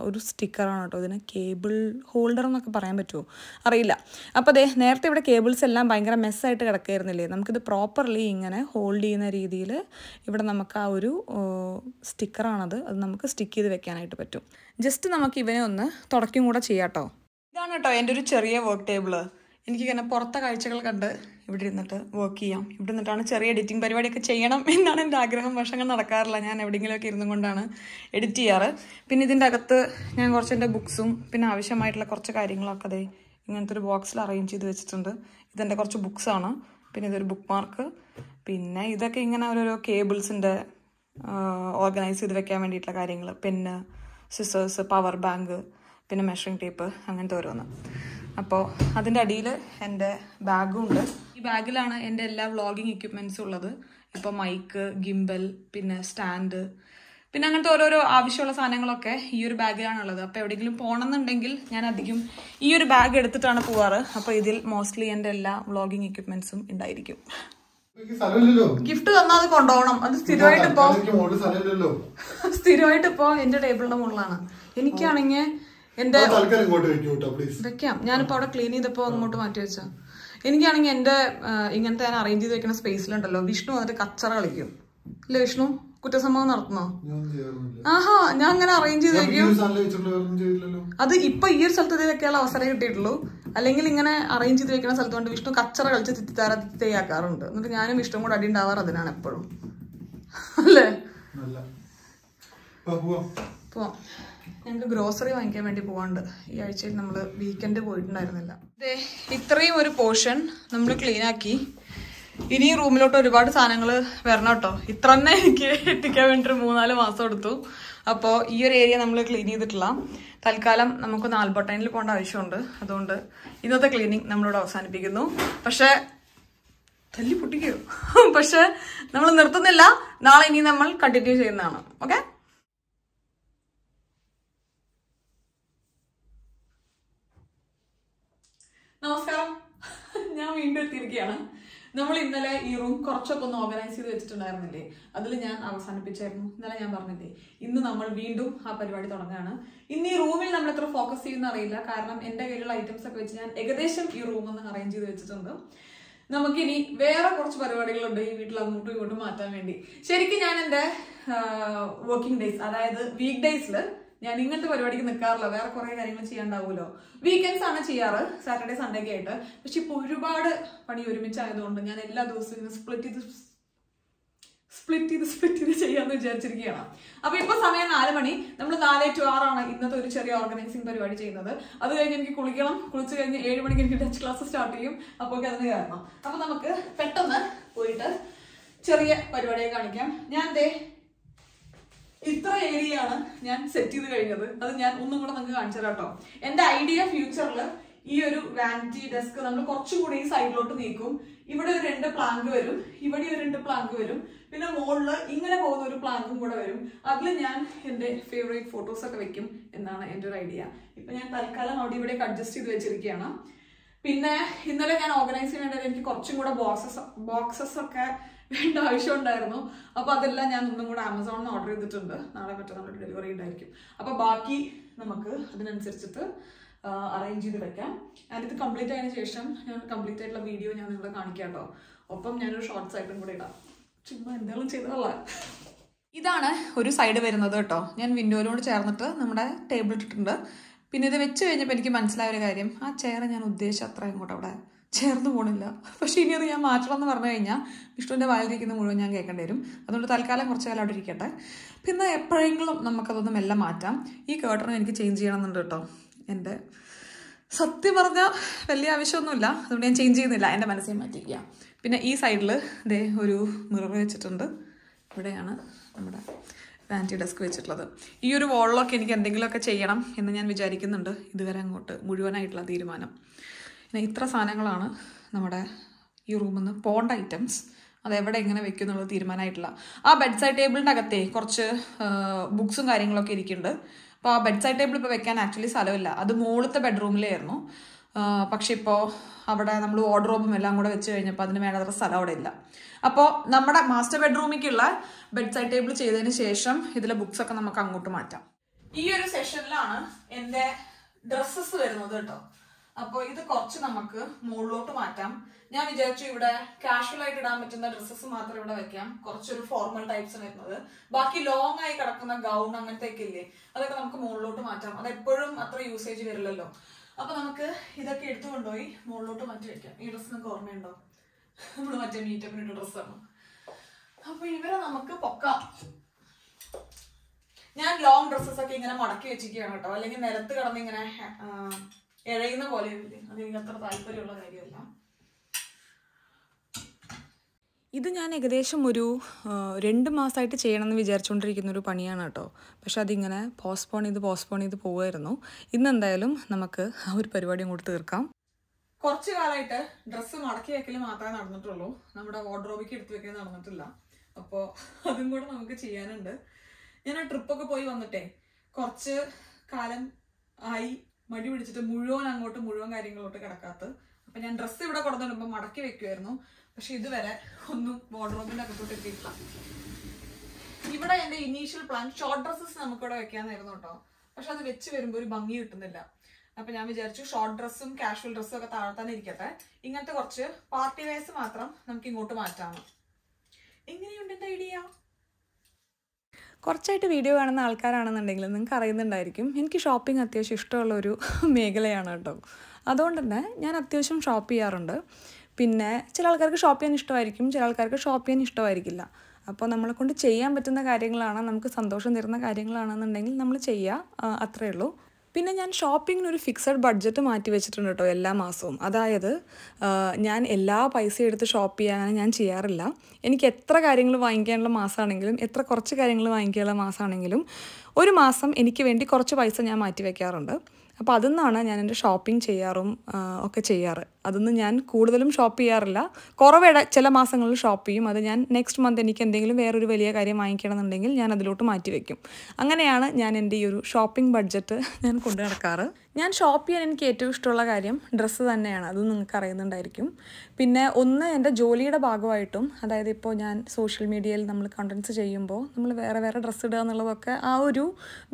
ഒരു സ്റ്റിക്കറാണ് കേട്ടോ ഇതിന് കേബിൾ ഹോൾഡർ എന്നൊക്കെ പറയാൻ പറ്റുമോ അറിയില്ല. അപ്പോൾ അതെ നേരത്തെ ഇവിടെ കേബിൾസ് എല്ലാം ഭയങ്കര മെസ്സായിട്ട് കിടക്കായിരുന്നില്ലേ നമുക്കിത് പ്രോപ്പർലി ഇങ്ങനെ ഹോൾഡ് ചെയ്യുന്ന രീതിയിൽ ഇവിടെ നമുക്ക് ആ ഒരു സ്റ്റിക്കറാണത് അത് നമുക്ക് സ്റ്റിക്ക് ചെയ്ത് വെക്കാനായിട്ട് പറ്റും. ജസ്റ്റ് നമുക്ക് ഇവനെ ഒന്ന് തുടയ്ക്കും കൂടെ ചെയ്യാം കേട്ടോ ഇതാണ് കേട്ടോ എന്റെ ഒരു ചെറിയ വർക്ക് ടേബിൾ എനിക്കിങ്ങനെ പുറത്തെ കാഴ്ചകൾ കണ്ട് ഇവിടെ ഇരുന്നിട്ട് വർക്ക് ചെയ്യാം. ഇവിടെ നിന്നിട്ടാണ് ചെറിയ എഡിറ്റിംഗ് പരിപാടിയൊക്കെ ചെയ്യണം എന്നാണ് എന്റെ ആഗ്രഹം. പക്ഷെ അങ്ങനെ നടക്കാറില്ല. ഞാൻ എവിടെയെങ്കിലുമൊക്കെ ഇരുന്നും കൊണ്ടാണ് എഡിറ്റ് ചെയ്യാറ്. പിന്നെ ഇതിന്റെ അകത്ത് ഞാൻ കുറച്ച് എന്റെ ബുക്സും പിന്നെ ആവശ്യമായിട്ടുള്ള കുറച്ച് കാര്യങ്ങളൊക്കെ അതെ ഇങ്ങനത്തെ ഒരു ബോക്സിൽ അറേഞ്ച് ചെയ്ത് വെച്ചിട്ടുണ്ട്. ഇതെന്റെ കുറച്ച് ബുക്സാണ് പിന്നെ ഇതൊരു ബുക്ക് മാർക്ക് പിന്നെ ഇതൊക്കെ ഇങ്ങനെ ഓരോരോ കേബിൾസിന്റെ ഓർഗനൈസ് ചെയ്ത് വെക്കാൻ വേണ്ടിയിട്ടുള്ള കാര്യങ്ങൾ പെന്ന് സിസേഴ്സ് പവർ ബാങ്ക് പിന്നെ മെഷറിംഗ് ടേപ്പ് അങ്ങനത്തെ ഓരോന്ന്. അപ്പോൾ അതിന്റെ അടിയിൽ എന്റെ ബാഗും ഉണ്ട്. ഈ ബാഗിലാണ് എന്റെ എല്ലാ വ്ളോഗിങ് എക്യുപ്മെന്റ്സും ഉള്ളത്. ഇപ്പോൾ മൈക്ക് ഗിംബൽ പിന്നെ സ്റ്റാൻഡ് പിന്നെ അങ്ങനത്തെ ഓരോരോ ആവശ്യമുള്ള സാധനങ്ങളൊക്കെ ഈ ഒരു ബാഗിലാണ് ഉള്ളത്. അപ്പോൾ എവിടെയെങ്കിലും പോകണമെന്നുണ്ടെങ്കിൽ ഞാൻ അധികം ഈ ഒരു ബാഗ് എടുത്തിട്ടാണ് പോവാറ്. അപ്പോൾ ഇതിൽ മോസ്റ്റ്ലി എന്റെ എല്ലാ വ്ളോഗിങ് എക്യുപ്മെന്റ്സും ഉണ്ടായിരിക്കും. ഗിഫ്റ്റ് തന്നാൽ അത് കൊണ്ടുപോകണം അത് സ്ഥിരമായിട്ട് ഇപ്പോ സ്ഥിരമായിട്ട് ഇപ്പോ എന്റെ ടേബിളിന്റെ മുകളിലാണ് എനിക്കാണെങ്കിൽ എന്റെ വെക്കൂ ഞാനിപ്പോ അവിടെ ക്ലീൻ ചെയ്തപ്പോ അങ്ങോട്ട് മാറ്റി വെച്ച. എനിക്കാണെങ്കിൽ എന്റെ ഇങ്ങനത്തെ ഞാൻ അറേഞ്ച് ചെയ്ത് വെക്കുന്ന സ്പേസിലുണ്ടല്ലോ വിഷ്ണു വന്നിട്ട് കച്ചറ കളിക്കും. ഇല്ല വിഷ്ണു? കുറ്റസംഭവം നടത്തുന്നോ? ആഹാ ഞാൻ അങ്ങനെ അറേഞ്ച് ചെയ്ത് ചെയ്തില്ലല്ലോ. അത് ഇപ്പൊ ഈ ഒരു സ്ഥലത്ത് ഇതൊക്കെയുള്ള അവസരം കിട്ടിയിട്ടുള്ളൂ. അല്ലെങ്കിൽ ഇങ്ങനെ അറേഞ്ച് ചെയ്ത് വെക്കുന്ന സ്ഥലത്ത് കൊണ്ട് വിഷ്ണു കച്ചറ കളിച്ച് തിത്തിത്താര തിത്തയാക്കാറുണ്ട്. എന്നിട്ട് ഞാനും വിഷ്ണു കൂടെ അടി ഉണ്ടാവാറ് അതിനാണ് എപ്പോഴും. അല്ലേ? പോവാം. ഞങ്ങൾക്ക് ഗ്രോസറി വാങ്ങിക്കാൻ വേണ്ടി പോവാണ്ട്. ഈ ആഴ്ചയിൽ നമ്മൾ വീക്കെൻഡ് പോയിട്ടുണ്ടായിരുന്നില്ല. ഇത്രയും ഒരു പോർഷൻ നമ്മൾ ക്ലീൻ ആക്കി. ഇനി റൂമിലോട്ട് ഒരുപാട് സാധനങ്ങൾ വരണം കേട്ടോ. ഇത്ര തന്നെ എനിക്ക് എത്തിക്കാൻ വേണ്ടി മൂന്നാൽ മാസം എടുത്തു. അപ്പോൾ ഈ ഒരു ഏരിയ നമ്മൾ ക്ലീൻ ചെയ്തിട്ടില്ല. തൽക്കാലം നമുക്ക് നാൽബട്ടൈനിൽ പോകേണ്ട ആവശ്യമുണ്ട്. അതുകൊണ്ട് ഇന്നത്തെ ക്ലീനിങ് നമ്മളിവിടെ അവസാനിപ്പിക്കുന്നു. പക്ഷേ തല്ലി പൊട്ടിക്കോ? പക്ഷെ നമ്മൾ നിർത്തുന്നില്ല. നാളെ ഇനി നമ്മൾ കണ്ടിന്യൂ ചെയ്യുന്നതാണ്. ഓക്കെ നമസ്കാരം. ഞാൻ വീണ്ടും എത്തിയിരിക്കുകയാണ്. നമ്മൾ ഇന്നലെ ഈ റൂം കുറച്ചൊക്കെ ഒന്ന് ഓർഗനൈസ് ചെയ്ത് വെച്ചിട്ടുണ്ടായിരുന്നില്ലേ? അതിൽ ഞാൻ അവസാനിപ്പിച്ചായിരുന്നു. ഇന്നലെ ഞാൻ പറഞ്ഞില്ലേ ഇന്ന് നമ്മൾ വീണ്ടും ആ പരിപാടി തുടങ്ങുകയാണ്. ഇന്ന് ഈ റൂമിൽ നമ്മൾ എത്ര ഫോക്കസ് ചെയ്യുന്ന അറിയില്ല. കാരണം എന്റെ കയ്യിലുള്ള ഐറ്റംസ് ഒക്കെ വെച്ച് ഞാൻ ഏകദേശം ഈ റൂം ഒന്ന് അറേഞ്ച് ചെയ്ത് വെച്ചിട്ടുണ്ട്. നമുക്കിനി വേറെ കുറച്ച് പരിപാടികളുണ്ട് ഈ വീട്ടിൽ അങ്ങോട്ടും ഇങ്ങോട്ടും മാറ്റാൻ വേണ്ടി. ശരിക്കും ഞാൻ എന്റെ വർക്കിംഗ് ഡേയ്സ് അതായത് വീക്ക് ഡേയ്സിൽ ഞാൻ ഇങ്ങനത്തെ പരിപാടിക്ക് നിൽക്കാറില്ല വേറെ കുറെ കാര്യങ്ങൾ ചെയ്യാണ്ടാവുമല്ലോ വീക്കെൻഡ്സ് ആണ് ചെയ്യാറ്. സാറ്റർഡേ സൺഡേ ഒക്കെ ആയിട്ട്. പക്ഷെ ഇപ്പൊ ഒരുപാട് പണി ഒരുമിച്ചായതുകൊണ്ട് ഞാൻ എല്ലാ ദിവസവും ഇങ്ങനെ സ്പ്ലിറ്റ് ചെയ്ത് സ്പ്ലിറ്റ് ചെയ്ത് സ്പ്ലിറ്റ് ചെയ്ത് ചെയ്യാന്ന് വിചാരിച്ചിരിക്കുകയാണ്. അപ്പൊ ഇപ്പൊ സമയം നാല് മണി. നമ്മൾ നാല് ടു ആറാണ് ഇന്നത്തെ ഒരു ചെറിയ ഓർഗനൈസിങ് പരിപാടി ചെയ്യുന്നത്. അത് കഴിഞ്ഞ് എനിക്ക് കുളിക്കണം. കുളിച്ച് കഴിഞ്ഞ് ഏഴ് മണിക്ക് എനിക്ക് ടച്ച് ക്ലാസ് സ്റ്റാർട്ട് ചെയ്യും. അപ്പോൾ അതിന് കാരണം അപ്പൊ നമുക്ക് പെട്ടെന്ന് പോയിട്ട് ചെറിയ പരിപാടിയെ കാണിക്കാം. ഞാൻ ദേ ഇത്ര ഏരിയയാണ് ഞാൻ സെറ്റ് ചെയ്ത് കഴിഞ്ഞത്. അത് ഞാൻ ഒന്നും കൂടെ നിങ്ങൾക്ക് കാണിച്ചു തരാം കേട്ടോ. എന്റെ ഐഡിയ ഫ്യൂച്ചറിൽ ഈ ഒരു വാനിറ്റി ഡെസ്ക് നമ്മൾ കുറച്ചും കൂടി ഈ സൈഡിലോട്ട് നീക്കും. ഇവിടെ ഒരു രണ്ട് പ്ലാങ്ക് വരും ഇവിടെ ഒരു രണ്ട് പ്ലാങ്ക് വരും. പിന്നെ മുകളിൽ ഇങ്ങനെ പോകുന്ന ഒരു പ്ലാങ്കും കൂടെ വരും. അതിൽ ഞാൻ എന്റെ ഫേവറേറ്റ് ഫോട്ടോസ് ഒക്കെ വെക്കും എന്നാണ് എന്റെ ഒരു ഐഡിയ ഇപ്പൊ ഞാൻ തൽക്കാലം അവിടെ ഇവിടെ അഡ്ജസ്റ്റ് ചെയ്ത് വെച്ചിരിക്കുകയാണ്. പിന്നെ ഇന്നലെ ഞാൻ ഓർഗനൈസ് ചെയ്യേണ്ടത് എനിക്ക് കുറച്ചും കൂടെ ബോക്സസ് ബോക്സസ് ഒക്കെ വേണ്ട ആവശ്യം ഉണ്ടായിരുന്നു അപ്പൊ അതെല്ലാം ഞാൻ ഒന്നും കൂടെ ആമസോണിൽ നിന്ന് ഓർഡർ ചെയ്തിട്ടുണ്ട്. നാളെ മറ്റന്നാൾ ഡെലിവറി ഉണ്ടായിരിക്കും. അപ്പൊ ബാക്കി നമുക്ക് അതിനനുസരിച്ചിട്ട് അറേഞ്ച് ചെയ്ത് വെക്കാം. ഇത് കംപ്ലീറ്റ് ആയതിനു ശേഷം ഞാൻ കംപ്ലീറ്റ് ആയിട്ടുള്ള വീഡിയോ ഞാൻ നിങ്ങളെ കാണിക്കാം കേട്ടോ ഒപ്പം ഞാനൊരു ഷോർട്സ് ആയിട്ടും കൂടെ ഇടാം. ചുമ്മാ എന്തെങ്കിലും ചെയ്തതല്ല ഇതാണ് ഒരു സൈഡ് വരുന്നത് കേട്ടോ. ഞാൻ വിൻഡോയിലോട് ചേർന്നിട്ട് നമ്മുടെ ടേബിൾ ഇട്ടിട്ടുണ്ട്. പിന്നെ ഇത് വെച്ച് കഴിഞ്ഞപ്പോൾ എനിക്ക് മനസ്സിലായ ഒരു കാര്യം. ആ ചെയർ ഞാൻ ഉദ്ദേശിച്ച അത്ര ഇങ്ങോട്ട് അവിടെ ചേർന്ന് പോണില്ല. പക്ഷെ ഇനി അത് ഞാൻ മാറ്റണം എന്ന് പറഞ്ഞു കഴിഞ്ഞാൽ വിഷ്ണുവിന്റെ വായിലിരിക്കുന്ന മുഴുവൻ ഞാൻ കേൾക്കേണ്ടി വരും. അതുകൊണ്ട് തൽക്കാലം കുറച്ച് കാലം അവിടെ ഇരിക്കട്ടെ. പിന്നെ എപ്പോഴെങ്കിലും നമുക്കതൊന്ന് മെല്ലെ മാറ്റാം. ഈ കേട്ടറിന് എനിക്ക് ചേഞ്ച് ചെയ്യണമെന്നുണ്ട് കേട്ടോ. എന്റെ സത്യം പറഞ്ഞാൽ വലിയ ആവശ്യമൊന്നുമില്ല. അതുകൊണ്ട് ഞാൻ ചേഞ്ച് ചെയ്യുന്നില്ല. എന്റെ മനസ്സിൽ മാറ്റിയിരിക്കുക പിന്നെ ഈ സൈഡിൽ ഇതേ ഒരു മിറർ വെച്ചിട്ടുണ്ട്. ഇവിടെയാണ് നമ്മുടെ വാന്റി ഡെസ്ക് വെച്ചിട്ടുള്ളത്. ഈ ഒരു വോളിലൊക്കെ എനിക്ക് എന്തെങ്കിലുമൊക്കെ ചെയ്യണം എന്ന് ഞാൻ വിചാരിക്കുന്നുണ്ട്. ഇതുവരെ അങ്ങോട്ട് മുഴുവനായിട്ടുള്ള തീരുമാനം. ഇത്ര സാധനങ്ങളാണ് നമ്മുടെ ഈ റൂമിൽ നിന്ന് പോണ്ട ഐറ്റംസ് അത് എവിടെ എങ്ങനെ വെക്കും എന്നുള്ളത് തീരുമാനമായിട്ടില്ല. ആ ബെഡ് സൈഡ് ടേബിളിന്റെ അകത്തെ കുറച്ച് ബുക്സും കാര്യങ്ങളൊക്കെ ഇരിക്കുന്നുണ്ട്. അപ്പോൾ ആ ബെഡ് സൈഡ് ടേബിൾ ഇപ്പോൾ വെക്കാൻ ആക്ച്വലി സ്ഥലമില്ല. അത് മുകളിലത്തെ ബെഡ്റൂമിലായിരുന്നു പക്ഷെ ഇപ്പോൾ അവിടെ നമ്മൾ വാർഡ്രോബും എല്ലാം കൂടെ വെച്ച് കഴിഞ്ഞപ്പോൾ അതിന് വേണ്ടത്ര സ്ഥലം അവിടെ ഇല്ല. അപ്പോൾ നമ്മുടെ മാസ്റ്റർ ബെഡ്റൂമിലേക്കുള്ള ബെഡ് സൈഡ് ടേബിൾ ചെയ്തതിന് ശേഷം ഇതിലെ ബുക്സ് ഒക്കെ നമുക്ക് അങ്ങോട്ട് മാറ്റാം. ഈ ഒരു സെഷനിലാണ് എന്റെ ഡ്രസ്സസ് വരുന്നത് കേട്ടോ. അപ്പോൾ ഇത് കുറച്ച് നമുക്ക് മുകളിലോട്ട് മാറ്റാം. ഞാൻ വിചാരിച്ചു ഇവിടെ കാഷ്വൽ ആയിട്ട് ഇടാൻ പറ്റുന്ന ഡ്രസ്സസ് മാത്രം ഇവിടെ വെക്കാം. കുറച്ചൊരു ഫോർമൽ ടൈപ്സ് വരുന്നത്. ബാക്കി ലോങ് ആയി കിടക്കുന്ന ഗൗൺ അങ്ങനത്തെ ഒക്കെ ഇല്ലേ അതൊക്കെ നമുക്ക് മുകളിലോട്ട് മാറ്റാം. അത് എപ്പോഴും അത്ര യൂസേജ് വരില്ലല്ലോ. അപ്പൊ നമുക്ക് ഇതൊക്കെ എടുത്തു കൊണ്ടുപോയി മുകളിലോട്ട് മാറ്റി വെക്കാം. ഈ ഡ്രസ്സ് നിങ്ങൾക്ക് ഓർമ്മയുണ്ടോ? നമ്മൾ മറ്റേ മീറ്റപ്പിനിട്ട ഡ്രസ്സാണ് അപ്പൊ ഇവരെ നമുക്ക് പൊക്കാം. ഞാൻ ലോങ് ഡ്രസ്സസ് ഒക്കെ ഇങ്ങനെ മടക്കി വെച്ചിരിക്കുകയാണ് കേട്ടോ. അല്ലെങ്കിൽ നിലത്ത് കിടന്ന് ഇങ്ങനെ ആ, ഇഴയുന്ന പോലെ അത് എനിക്ക് അത്ര താല്പര്യമുള്ള കാര്യമല്ല. ഇത് ഞാൻ ഏകദേശം ഒരു രണ്ട് മാസമായിട്ട് ചെയ്യണമെന്ന് വിചാരിച്ചുകൊണ്ടിരിക്കുന്ന ഒരു പണിയാണ് കേട്ടോ. പക്ഷെ അതിങ്ങനെ പോസ്റ്റ്പോൺ ചെയ്ത് പോസ്റ്റ്പോൺ ചെയ്ത് പോവുമായിരുന്നു ഇന്ന് എന്തായാലും നമുക്ക് ആ ഒരു പരിപാടി അങ്ങോട്ട് തീർക്കാം. കുറച്ച് കാലമായിട്ട് ഡ്രസ്സ് മടക്കി വെക്കൽ മാത്രമേ നടന്നിട്ടുള്ളൂ. നമ്മുടെ വാർഡ്രോബിക്ക് എടുത്ത് വെക്കൽ നടന്നിട്ടില്ല. അപ്പോൾ അതും കൂടെ നമുക്ക് ചെയ്യാനുണ്ട്. ഞാൻ ആ ട്രിപ്പൊക്കെ പോയി വന്നിട്ടേ കുറച്ച് കാലം ആയി മടി പിടിച്ചിട്ട് മുഴുവൻ അങ്ങോട്ട് മുഴുവൻ കാര്യങ്ങളോട്ട് കിടക്കാത്ത അപ്പൊ ഞാൻ ഡ്രസ്സ് ഇവിടെ കൊടുത്തിടുമ്പോൾ മടക്കി വെക്കുമായിരുന്നു പക്ഷെ ഇതുവരെ ഒന്നും വാർഡ്രോബിന്റെ അകത്തോട്ട് എത്തിയിട്ടില്ല. ഇവിടെ എന്റെ ഇനീഷ്യൽ പ്ലാൻ ഷോർട്ട് ഡ്രസ്സസ് നമുക്കിവിടെ വെക്കാന്നായിരുന്നു കേട്ടോ. പക്ഷെ അത് വെച്ച് വരുമ്പോൾ ഒരു ഭംഗി കിട്ടുന്നില്ല. അപ്പൊ ഞാൻ വിചാരിച്ചു ഷോർട്ട് ഡ്രസ്സും കാഷ്വൽ ഡ്രസ്സും ഒക്കെ താഴെ ഇരിക്കട്ടെ. ഇങ്ങനത്തെ കുറച്ച് പാർട്ടി വെയർസ് മാത്രം നമുക്ക് ഇങ്ങോട്ട് മാറ്റാം. എങ്ങനെയുണ്ട് എന്റെ ഐഡിയ കുറച്ചായിട്ട് വീഡിയോ കാണുന്ന ആൾക്കാരാണെന്നുണ്ടെങ്കിൽ നിങ്ങൾക്ക് അറിയുന്നുണ്ടായിരിക്കും. എനിക്ക് ഷോപ്പിംഗ് അത്യാവശ്യം ഇഷ്ടമുള്ള ഒരു മേഖലയാണ് കേട്ടോ. അതുകൊണ്ട് തന്നെ ഞാൻ അത്യാവശ്യം ഷോപ്പ് ചെയ്യാറുണ്ട്. പിന്നെ ചില ആൾക്കാർക്ക് ഷോപ്പ് ചെയ്യാൻ ഇഷ്ടമായിരിക്കും ചില ആൾക്കാർക്ക് ഷോപ്പ് ചെയ്യാൻ ഇഷ്ടമായിരിക്കില്ല. അപ്പോൾ നമ്മളെ കൊണ്ട് ചെയ്യാൻ പറ്റുന്ന കാര്യങ്ങളാണ് നമുക്ക് സന്തോഷം തരുന്ന കാര്യങ്ങളാണെന്നുണ്ടെങ്കിൽ നമ്മൾ ചെയ്യുക അത്രയേ ഉള്ളൂ. പിന്നെ ഞാൻ ഷോപ്പിങ്ങിന് ഒരു ഫിക്സഡ് ബഡ്ജറ്റ് മാറ്റി വെച്ചിട്ടുണ്ട് കേട്ടോ എല്ലാ മാസവും. അതായത് ഞാൻ എല്ലാ പൈസ എടുത്ത് ഷോപ്പ് ചെയ്യാൻ ഞാൻ ചെയ്യാറില്ല. എനിക്ക് എത്ര കാര്യങ്ങൾ വാങ്ങിക്കാനുള്ള മാസമാണെങ്കിലും എത്ര കുറച്ച് കാര്യങ്ങൾ വാങ്ങിക്കാനുള്ള മാസമാണെങ്കിലും ഒരു മാസം എനിക്ക് വേണ്ടി കുറച്ച് പൈസ ഞാൻ മാറ്റി വെക്കാറുണ്ട്. അപ്പോൾ അതിൽ നിന്നാണ് ഞാൻ എന്റെ ഷോപ്പിംഗ് ചെയ്യാറും ഒക്കെ ചെയ്യാറ്. അതൊന്നും ഞാൻ കൂടുതലും ഷോപ്പ് ചെയ്യാറില്ല. കുറവേടെ ചില മാസങ്ങളിൽ ഷോപ്പ് ചെയ്യും. അത് ഞാൻ നെക്സ്റ്റ് മന്ത് എനിക്ക് എന്തെങ്കിലും വേറൊരു വലിയ കാര്യം വാങ്ങിക്കണമെന്നുണ്ടെങ്കിൽ ഞാൻ അതിലോട്ട് മാറ്റി വയ്ക്കും അങ്ങനെയാണ് ഞാൻ എന്റെ ഈ ഒരു ഷോപ്പിംഗ് ബഡ്ജറ്റ് ഞാൻ കൊണ്ടു നടക്കാറ്. ഞാൻ ഷോപ്പ് ചെയ്യാൻ എനിക്ക് ഏറ്റവും ഇഷ്ടമുള്ള കാര്യം ഡ്രസ്സ് തന്നെയാണ്. അത് നിങ്ങൾക്ക് അറിയുന്നുണ്ടായിരിക്കും. പിന്നെ ഒന്ന് എന്റെ ജോലിയുടെ ഭാഗമായിട്ടും അതായത് ഇപ്പോൾ ഞാൻ സോഷ്യൽ മീഡിയയിൽ നമ്മൾ കണ്ടൻസ് ചെയ്യുമ്പോൾ നമ്മൾ വേറെ വേറെ ഡ്രസ്സ് ഇടുക എന്നുള്ളതൊക്കെ ആ ഒരു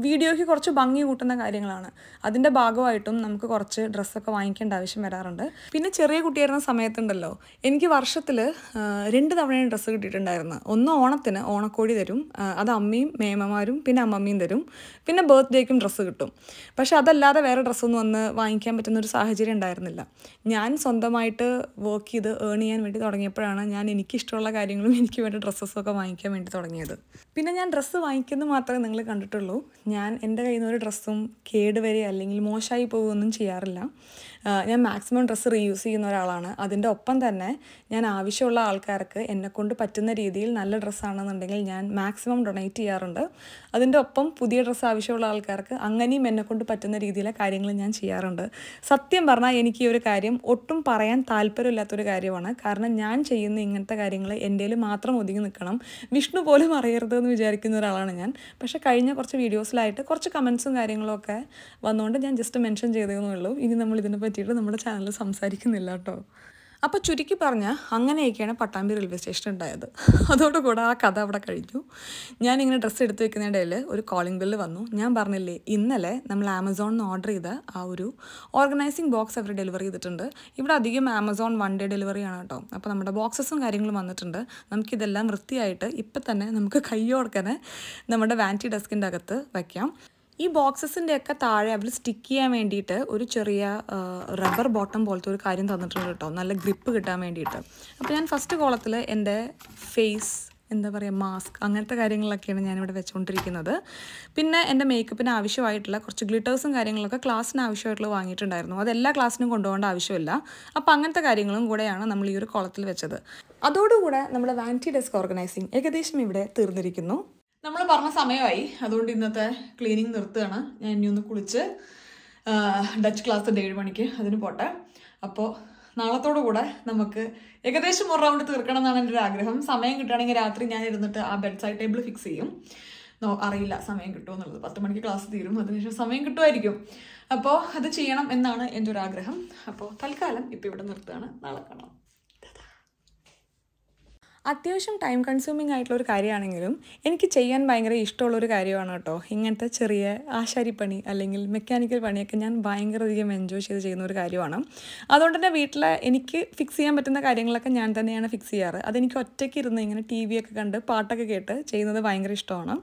വീഡിയോയ്ക്ക് കുറച്ച് ഭംഗി കൂട്ടുന്ന കാര്യങ്ങളാണ്. അതിന്റെ ഭാഗമായിട്ടും നമുക്ക് കുറച്ച് ഡ്രസ്സൊക്കെ വാങ്ങിക്കേണ്ട ആവശ്യം വരാറുണ്ട്. പിന്നെ ചെറിയ കുട്ടിയായിരുന്ന സമയത്തുണ്ടല്ലോ എനിക്ക് വർഷത്തിൽ രണ്ട് തവണയാണ് ഡ്രസ്സ് കിട്ടിയിട്ടുണ്ടായിരുന്നു ഒന്ന് ഓണത്തിന് ഓണക്കോടി തരും അത് അമ്മയും മേമമാരും പിന്നെ അമ്മമ്മയും തരും പിന്നെ ബർത്ത്ഡേക്കും ഡ്രസ്സ് കിട്ടും. പക്ഷേ അതല്ലാതെ വേറെ ഡ്രസ്സൊന്നും അന്ന് വാങ്ങിക്കാൻ പറ്റുന്ന ഒരു സാഹചര്യം ഉണ്ടായിരുന്നില്ല. ഞാൻ സ്വന്തമായിട്ട് വർക്ക് ചെയ്ത് ഏൺ ചെയ്യാൻ വേണ്ടി തുടങ്ങിയപ്പോഴാണ് ഞാൻ എനിക്കിഷ്ടമുള്ള കാര്യങ്ങളും എനിക്ക് വേണ്ടി ഡ്രസ്സസൊക്കെ വാങ്ങിക്കാൻ വേണ്ടി തുടങ്ങിയത്. പിന്നെ ഞാൻ ഡ്രസ്സ് വാങ്ങിക്കുന്നത് മാത്രമേ നിങ്ങൾ കണ്ടിട്ടുള്ളൂ. ഞാൻ എന്റെ കയ്യിൽ നിന്ന് ഒരു ഡ്രസ്സും കേടുവരെ അല്ലെങ്കിൽ മോശമായി പോകുകയൊന്നും ചെയ്യാറില്ല. ഞാൻ മാക്സിമം ഡ്രസ്സ് റീയൂസ് ചെയ്യുന്ന ഒരാളാണ്. അതിന്റെ ഒപ്പം തന്നെ ഞാൻ ആവശ്യമുള്ള ആൾക്കാർക്ക് എന്നെക്കൊണ്ട് പറ്റുന്ന രീതിയിൽ നല്ല ഡ്രസ്സാണെന്നുണ്ടെങ്കിൽ ഞാൻ മാക്സിമം ഡൊണേറ്റ് ചെയ്യാറുണ്ട്. അതിന്റെ ഒപ്പം പുതിയ ഡ്രസ്സ് ആവശ്യമുള്ള ആൾക്കാർക്ക് അങ്ങനെയും എന്നെക്കൊണ്ട് പറ്റുന്ന രീതിയിലെ കാര്യങ്ങൾ ഞാൻ ചെയ്യാറുണ്ട്. സത്യം പറഞ്ഞാൽ എനിക്ക് ഈ ഒരു കാര്യം ഒട്ടും പറയാൻ താല്പര്യമില്ലാത്തൊരു കാര്യമാണ്. കാരണം ഞാൻ ചെയ്യുന്ന ഇങ്ങനത്തെ കാര്യങ്ങൾ എന്റെ മാത്രം ഒതുങ്ങി നിൽക്കണം. വിഷ്ണു പോലും അറിയരുത് എന്ന് വിചാരിക്കുന്ന ഒരാളാണ് ഞാൻ. പക്ഷേ കഴിഞ്ഞ കുറച്ച് വീഡിയോസിലായിട്ട് കുറച്ച് കമൻസും കാര്യങ്ങളും ഒക്കെ വന്നുകൊണ്ട് ഞാൻ ജസ്റ്റ് മെൻഷൻ ചെയ്തേ ഉള്ളൂ. ഇനി നമ്മൾ ഇതിനെ പറ്റിയിട്ട് നമ്മുടെ ചാനലിൽ സംസാരിക്കുന്നില്ല കേട്ടോ. അപ്പോൾ ചുരുക്കി പറഞ്ഞാൽ അങ്ങനെയൊക്കെയാണ് പട്ടാമ്പി റെയിൽവേ സ്റ്റേഷൻ ഉണ്ടായത്. അതോടുകൂടെ ആ കഥ അവിടെ കഴിഞ്ഞു. ഞാനിങ്ങനെ ഡ്രസ്സ് എടുത്ത് വെക്കുന്നതിടയിൽ ഒരു കോളിംഗ് ബെല്ല് വന്നു. ഞാൻ പറഞ്ഞില്ലേ ഇന്നലെ നമ്മൾ ആമസോണിൽ നിന്ന് ഓർഡർ ചെയ്ത ആ ഒരു ഓർഗനൈസിങ് ബോക്സ് അവർ ഡെലിവറി ചെയ്തിട്ടുണ്ട്. ഇവിടെ അധികം ആമസോൺ വൺ ഡേ ഡെലിവറി ആണ് കേട്ടോ. അപ്പോൾ നമ്മുടെ ബോക്സസും കാര്യങ്ങളും വന്നിട്ടുണ്ട്. നമുക്കിതെല്ലാം വൃത്തിയായിട്ട് ഇപ്പം തന്നെ നമുക്ക് കൈയോടക്കനെ നമ്മുടെ വാന്റി ഡെസ്കിന്റെ അകത്ത് വയ്ക്കാം ഈ ബോക്സസിന്റെ ഒക്കെ താഴെ അവർ സ്റ്റിക്ക് ചെയ്യാൻ വേണ്ടിയിട്ട് ഒരു ചെറിയ റബ്ബർ ബോട്ടം പോലത്തെ ഒരു കാര്യം തന്നിട്ടുണ്ട് കേട്ടോ. നല്ല ഗ്രിപ്പ് കിട്ടാൻ വേണ്ടിയിട്ട്. അപ്പോൾ ഞാൻ ഫസ്റ്റ് കോളത്തിൽ എന്റെ ഫേസ് എന്താ പറയുക മാസ്ക് അങ്ങനത്തെ കാര്യങ്ങളൊക്കെയാണ് ഞാനിവിടെ വെച്ചുകൊണ്ടിരിക്കുന്നത് പിന്നെ എന്റെ മേക്കപ്പിന് ആവശ്യമായിട്ടുള്ള കുറച്ച് ഗ്ലിറ്റേഴ്സും കാര്യങ്ങളൊക്കെ ക്ലാസ്സിന് ആവശ്യമായിട്ടുള്ള വാങ്ങിയിട്ടുണ്ടായിരുന്നു. അതെല്ലാ ക്ലാസ്സിനും കൊണ്ടുപോകേണ്ട ആവശ്യമില്ല. അപ്പോൾ അങ്ങനത്തെ കാര്യങ്ങളും കൂടെയാണ് നമ്മൾ ഈ ഒരു കോളത്തിൽ വെച്ചത്. അതോടുകൂടെ നമ്മുടെ വാന്റി ഡെസ്ക് ഓർഗനൈസിങ് ഏകദേശം ഇവിടെ തീർന്നിരിക്കുന്നു. നമ്മൾ പറഞ്ഞ സമയമായി. അതുകൊണ്ട് ഇന്നത്തെ ക്ലീനിങ് നിർത്തുകയാണ്. ഞാൻ ഇനി ഒന്ന് കുളിച്ച് ഡച്ച് ക്ലാസ് ഉണ്ട് ഏഴ് മണിക്ക് അതിന് പോട്ടെ. അപ്പോൾ നാളത്തോടു കൂടെ നമുക്ക് ഏകദേശം ഒരു റൗണ്ട് തീർക്കണം എന്നാണ് എന്റെ ഒരു ആഗ്രഹം. സമയം കിട്ടുകയാണെങ്കിൽ രാത്രി ഞാൻ ഇരുന്നിട്ട് ആ ബെഡ് സൈഡ് ടേബിൾ ഫിക്സ് ചെയ്യും. നോ അറിയില്ല സമയം കിട്ടുമോ എന്നുള്ളത്. പത്ത് മണിക്ക് ക്ലാസ് തീരും. അതിനുശേഷം സമയം കിട്ടുമായിരിക്കും. അപ്പോൾ അത് ചെയ്യണം എന്നാണ് എന്റെ ഒരു ആഗ്രഹം. അപ്പോൾ തൽക്കാലം ഇപ്പോൾ ഇവിടെ നിർത്തുകയാണ്. നാളെ കാണാം. അത്യാവശ്യം ടൈം കൺസ്യൂമിംഗ് ആയിട്ടുള്ള ഒരു കാര്യമാണെങ്കിലും എനിക്ക് ചെയ്യാൻ ഭയങ്കര ഇഷ്ടമുള്ളൊരു കാര്യമാണ് കേട്ടോ. ഇങ്ങനത്തെ ചെറിയ ആശാരിപ്പണി അല്ലെങ്കിൽ മെക്കാനിക്കൽ പണിയൊക്കെ ഞാൻ ഭയങ്കര അധികം എൻജോയ് ചെയ്ത് ചെയ്യുന്ന ഒരു കാര്യമാണ്. അതുകൊണ്ട് തന്നെ വീട്ടിൽ എനിക്ക് ഫിക്സ് ചെയ്യാൻ പറ്റുന്ന കാര്യങ്ങളൊക്കെ ഞാൻ തന്നെയാണ് ഫിക്സ് ചെയ്യാറ്. അതെനിക്ക് ഒറ്റയ്ക്ക് ഇരുന്ന് ഇങ്ങനെ ടി വി ഒക്കെ കണ്ട് പാട്ടൊക്കെ കേട്ട് ചെയ്യുന്നത് ഭയങ്കര ഇഷ്ടമാണ്.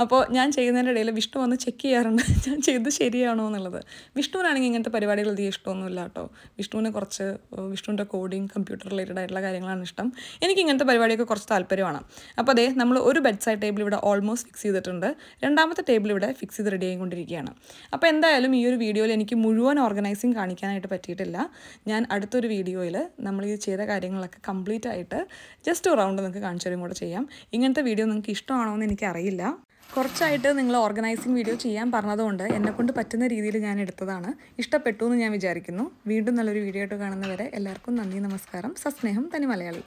അപ്പോൾ ഞാൻ ചെയ്യുന്നതിന്റെ ഇടയിൽ വിഷ്ണു വന്ന് ചെക്ക് ചെയ്യാറുണ്ട്. ഞാൻ ചെയ്തത് ശരിയാണോ എന്നുള്ളത്. വിഷ്ണുവിനാണെങ്കിൽ ഇങ്ങനത്തെ പരിപാടികൾ അധികം ഇഷ്ടമൊന്നുമില്ല കേട്ടോ. വിഷ്ണുവിന് കുറച്ച് വിഷ്ണുവിന്റെ കോഡിങ് കമ്പ്യൂട്ടർ റിലേറ്റഡ് ആയിട്ടുള്ള കാര്യങ്ങളാണ് ഇഷ്ടം. എനിക്ക് ഇങ്ങനത്തെ പരിപാടിയൊക്കെ കുറച്ച് താല്പര്യമാണ്. അപ്പോൾ അതേ നമ്മൾ ഒരു ബെഡ് സൈഡ് ടേബിൾ ഇവിടെ ഓൾമോസ്റ്റ് ഫിക്സ് ചെയ്തിട്ടുണ്ട്. രണ്ടാമത്തെ ടേബിൾ ഇവിടെ ഫിക്സ് ചെയ്ത് റെഡി ആയിക്കൊണ്ടിരിക്കുകയാണ്. അപ്പോൾ എന്തായാലും ഈ ഒരു വീഡിയോയിൽ എനിക്ക് മുഴുവൻ ഓർഗനൈസിങ് കാണിക്കാനായിട്ട് പറ്റിയിട്ടില്ല. ഞാൻ അടുത്തൊരു വീഡിയോയിൽ നമ്മൾ ഈ ചെയ്ത കാര്യങ്ങളൊക്കെ കംപ്ലീറ്റ് ആയിട്ട് ജസ്റ്റ് ഒരു റൗണ്ട് നിങ്ങൾക്ക് കാണിച്ചു തരും കൂടെ ചെയ്യാം. ഇങ്ങനത്തെ വീഡിയോ നിങ്ങൾക്ക് ഇഷ്ടമാണോ എന്ന് എനിക്കറിയില്ല കുറച്ചായിട്ട് നിങ്ങൾ ഓർഗനൈസിങ് വീഡിയോ ചെയ്യാൻ പറഞ്ഞതുകൊണ്ട് എന്നെക്കൊണ്ട് പറ്റുന്ന രീതിയിൽ ഞാൻ എടുത്തതാണ്. ഇഷ്ടപ്പെട്ടു എന്ന് ഞാൻ വിചാരിക്കുന്നു. വീണ്ടും നല്ലൊരു വീഡിയോ ആയിട്ട് കാണുന്നവരെ എല്ലാവർക്കും നന്ദി നമസ്കാരം. സസ്നേഹം തനി മലയാളി.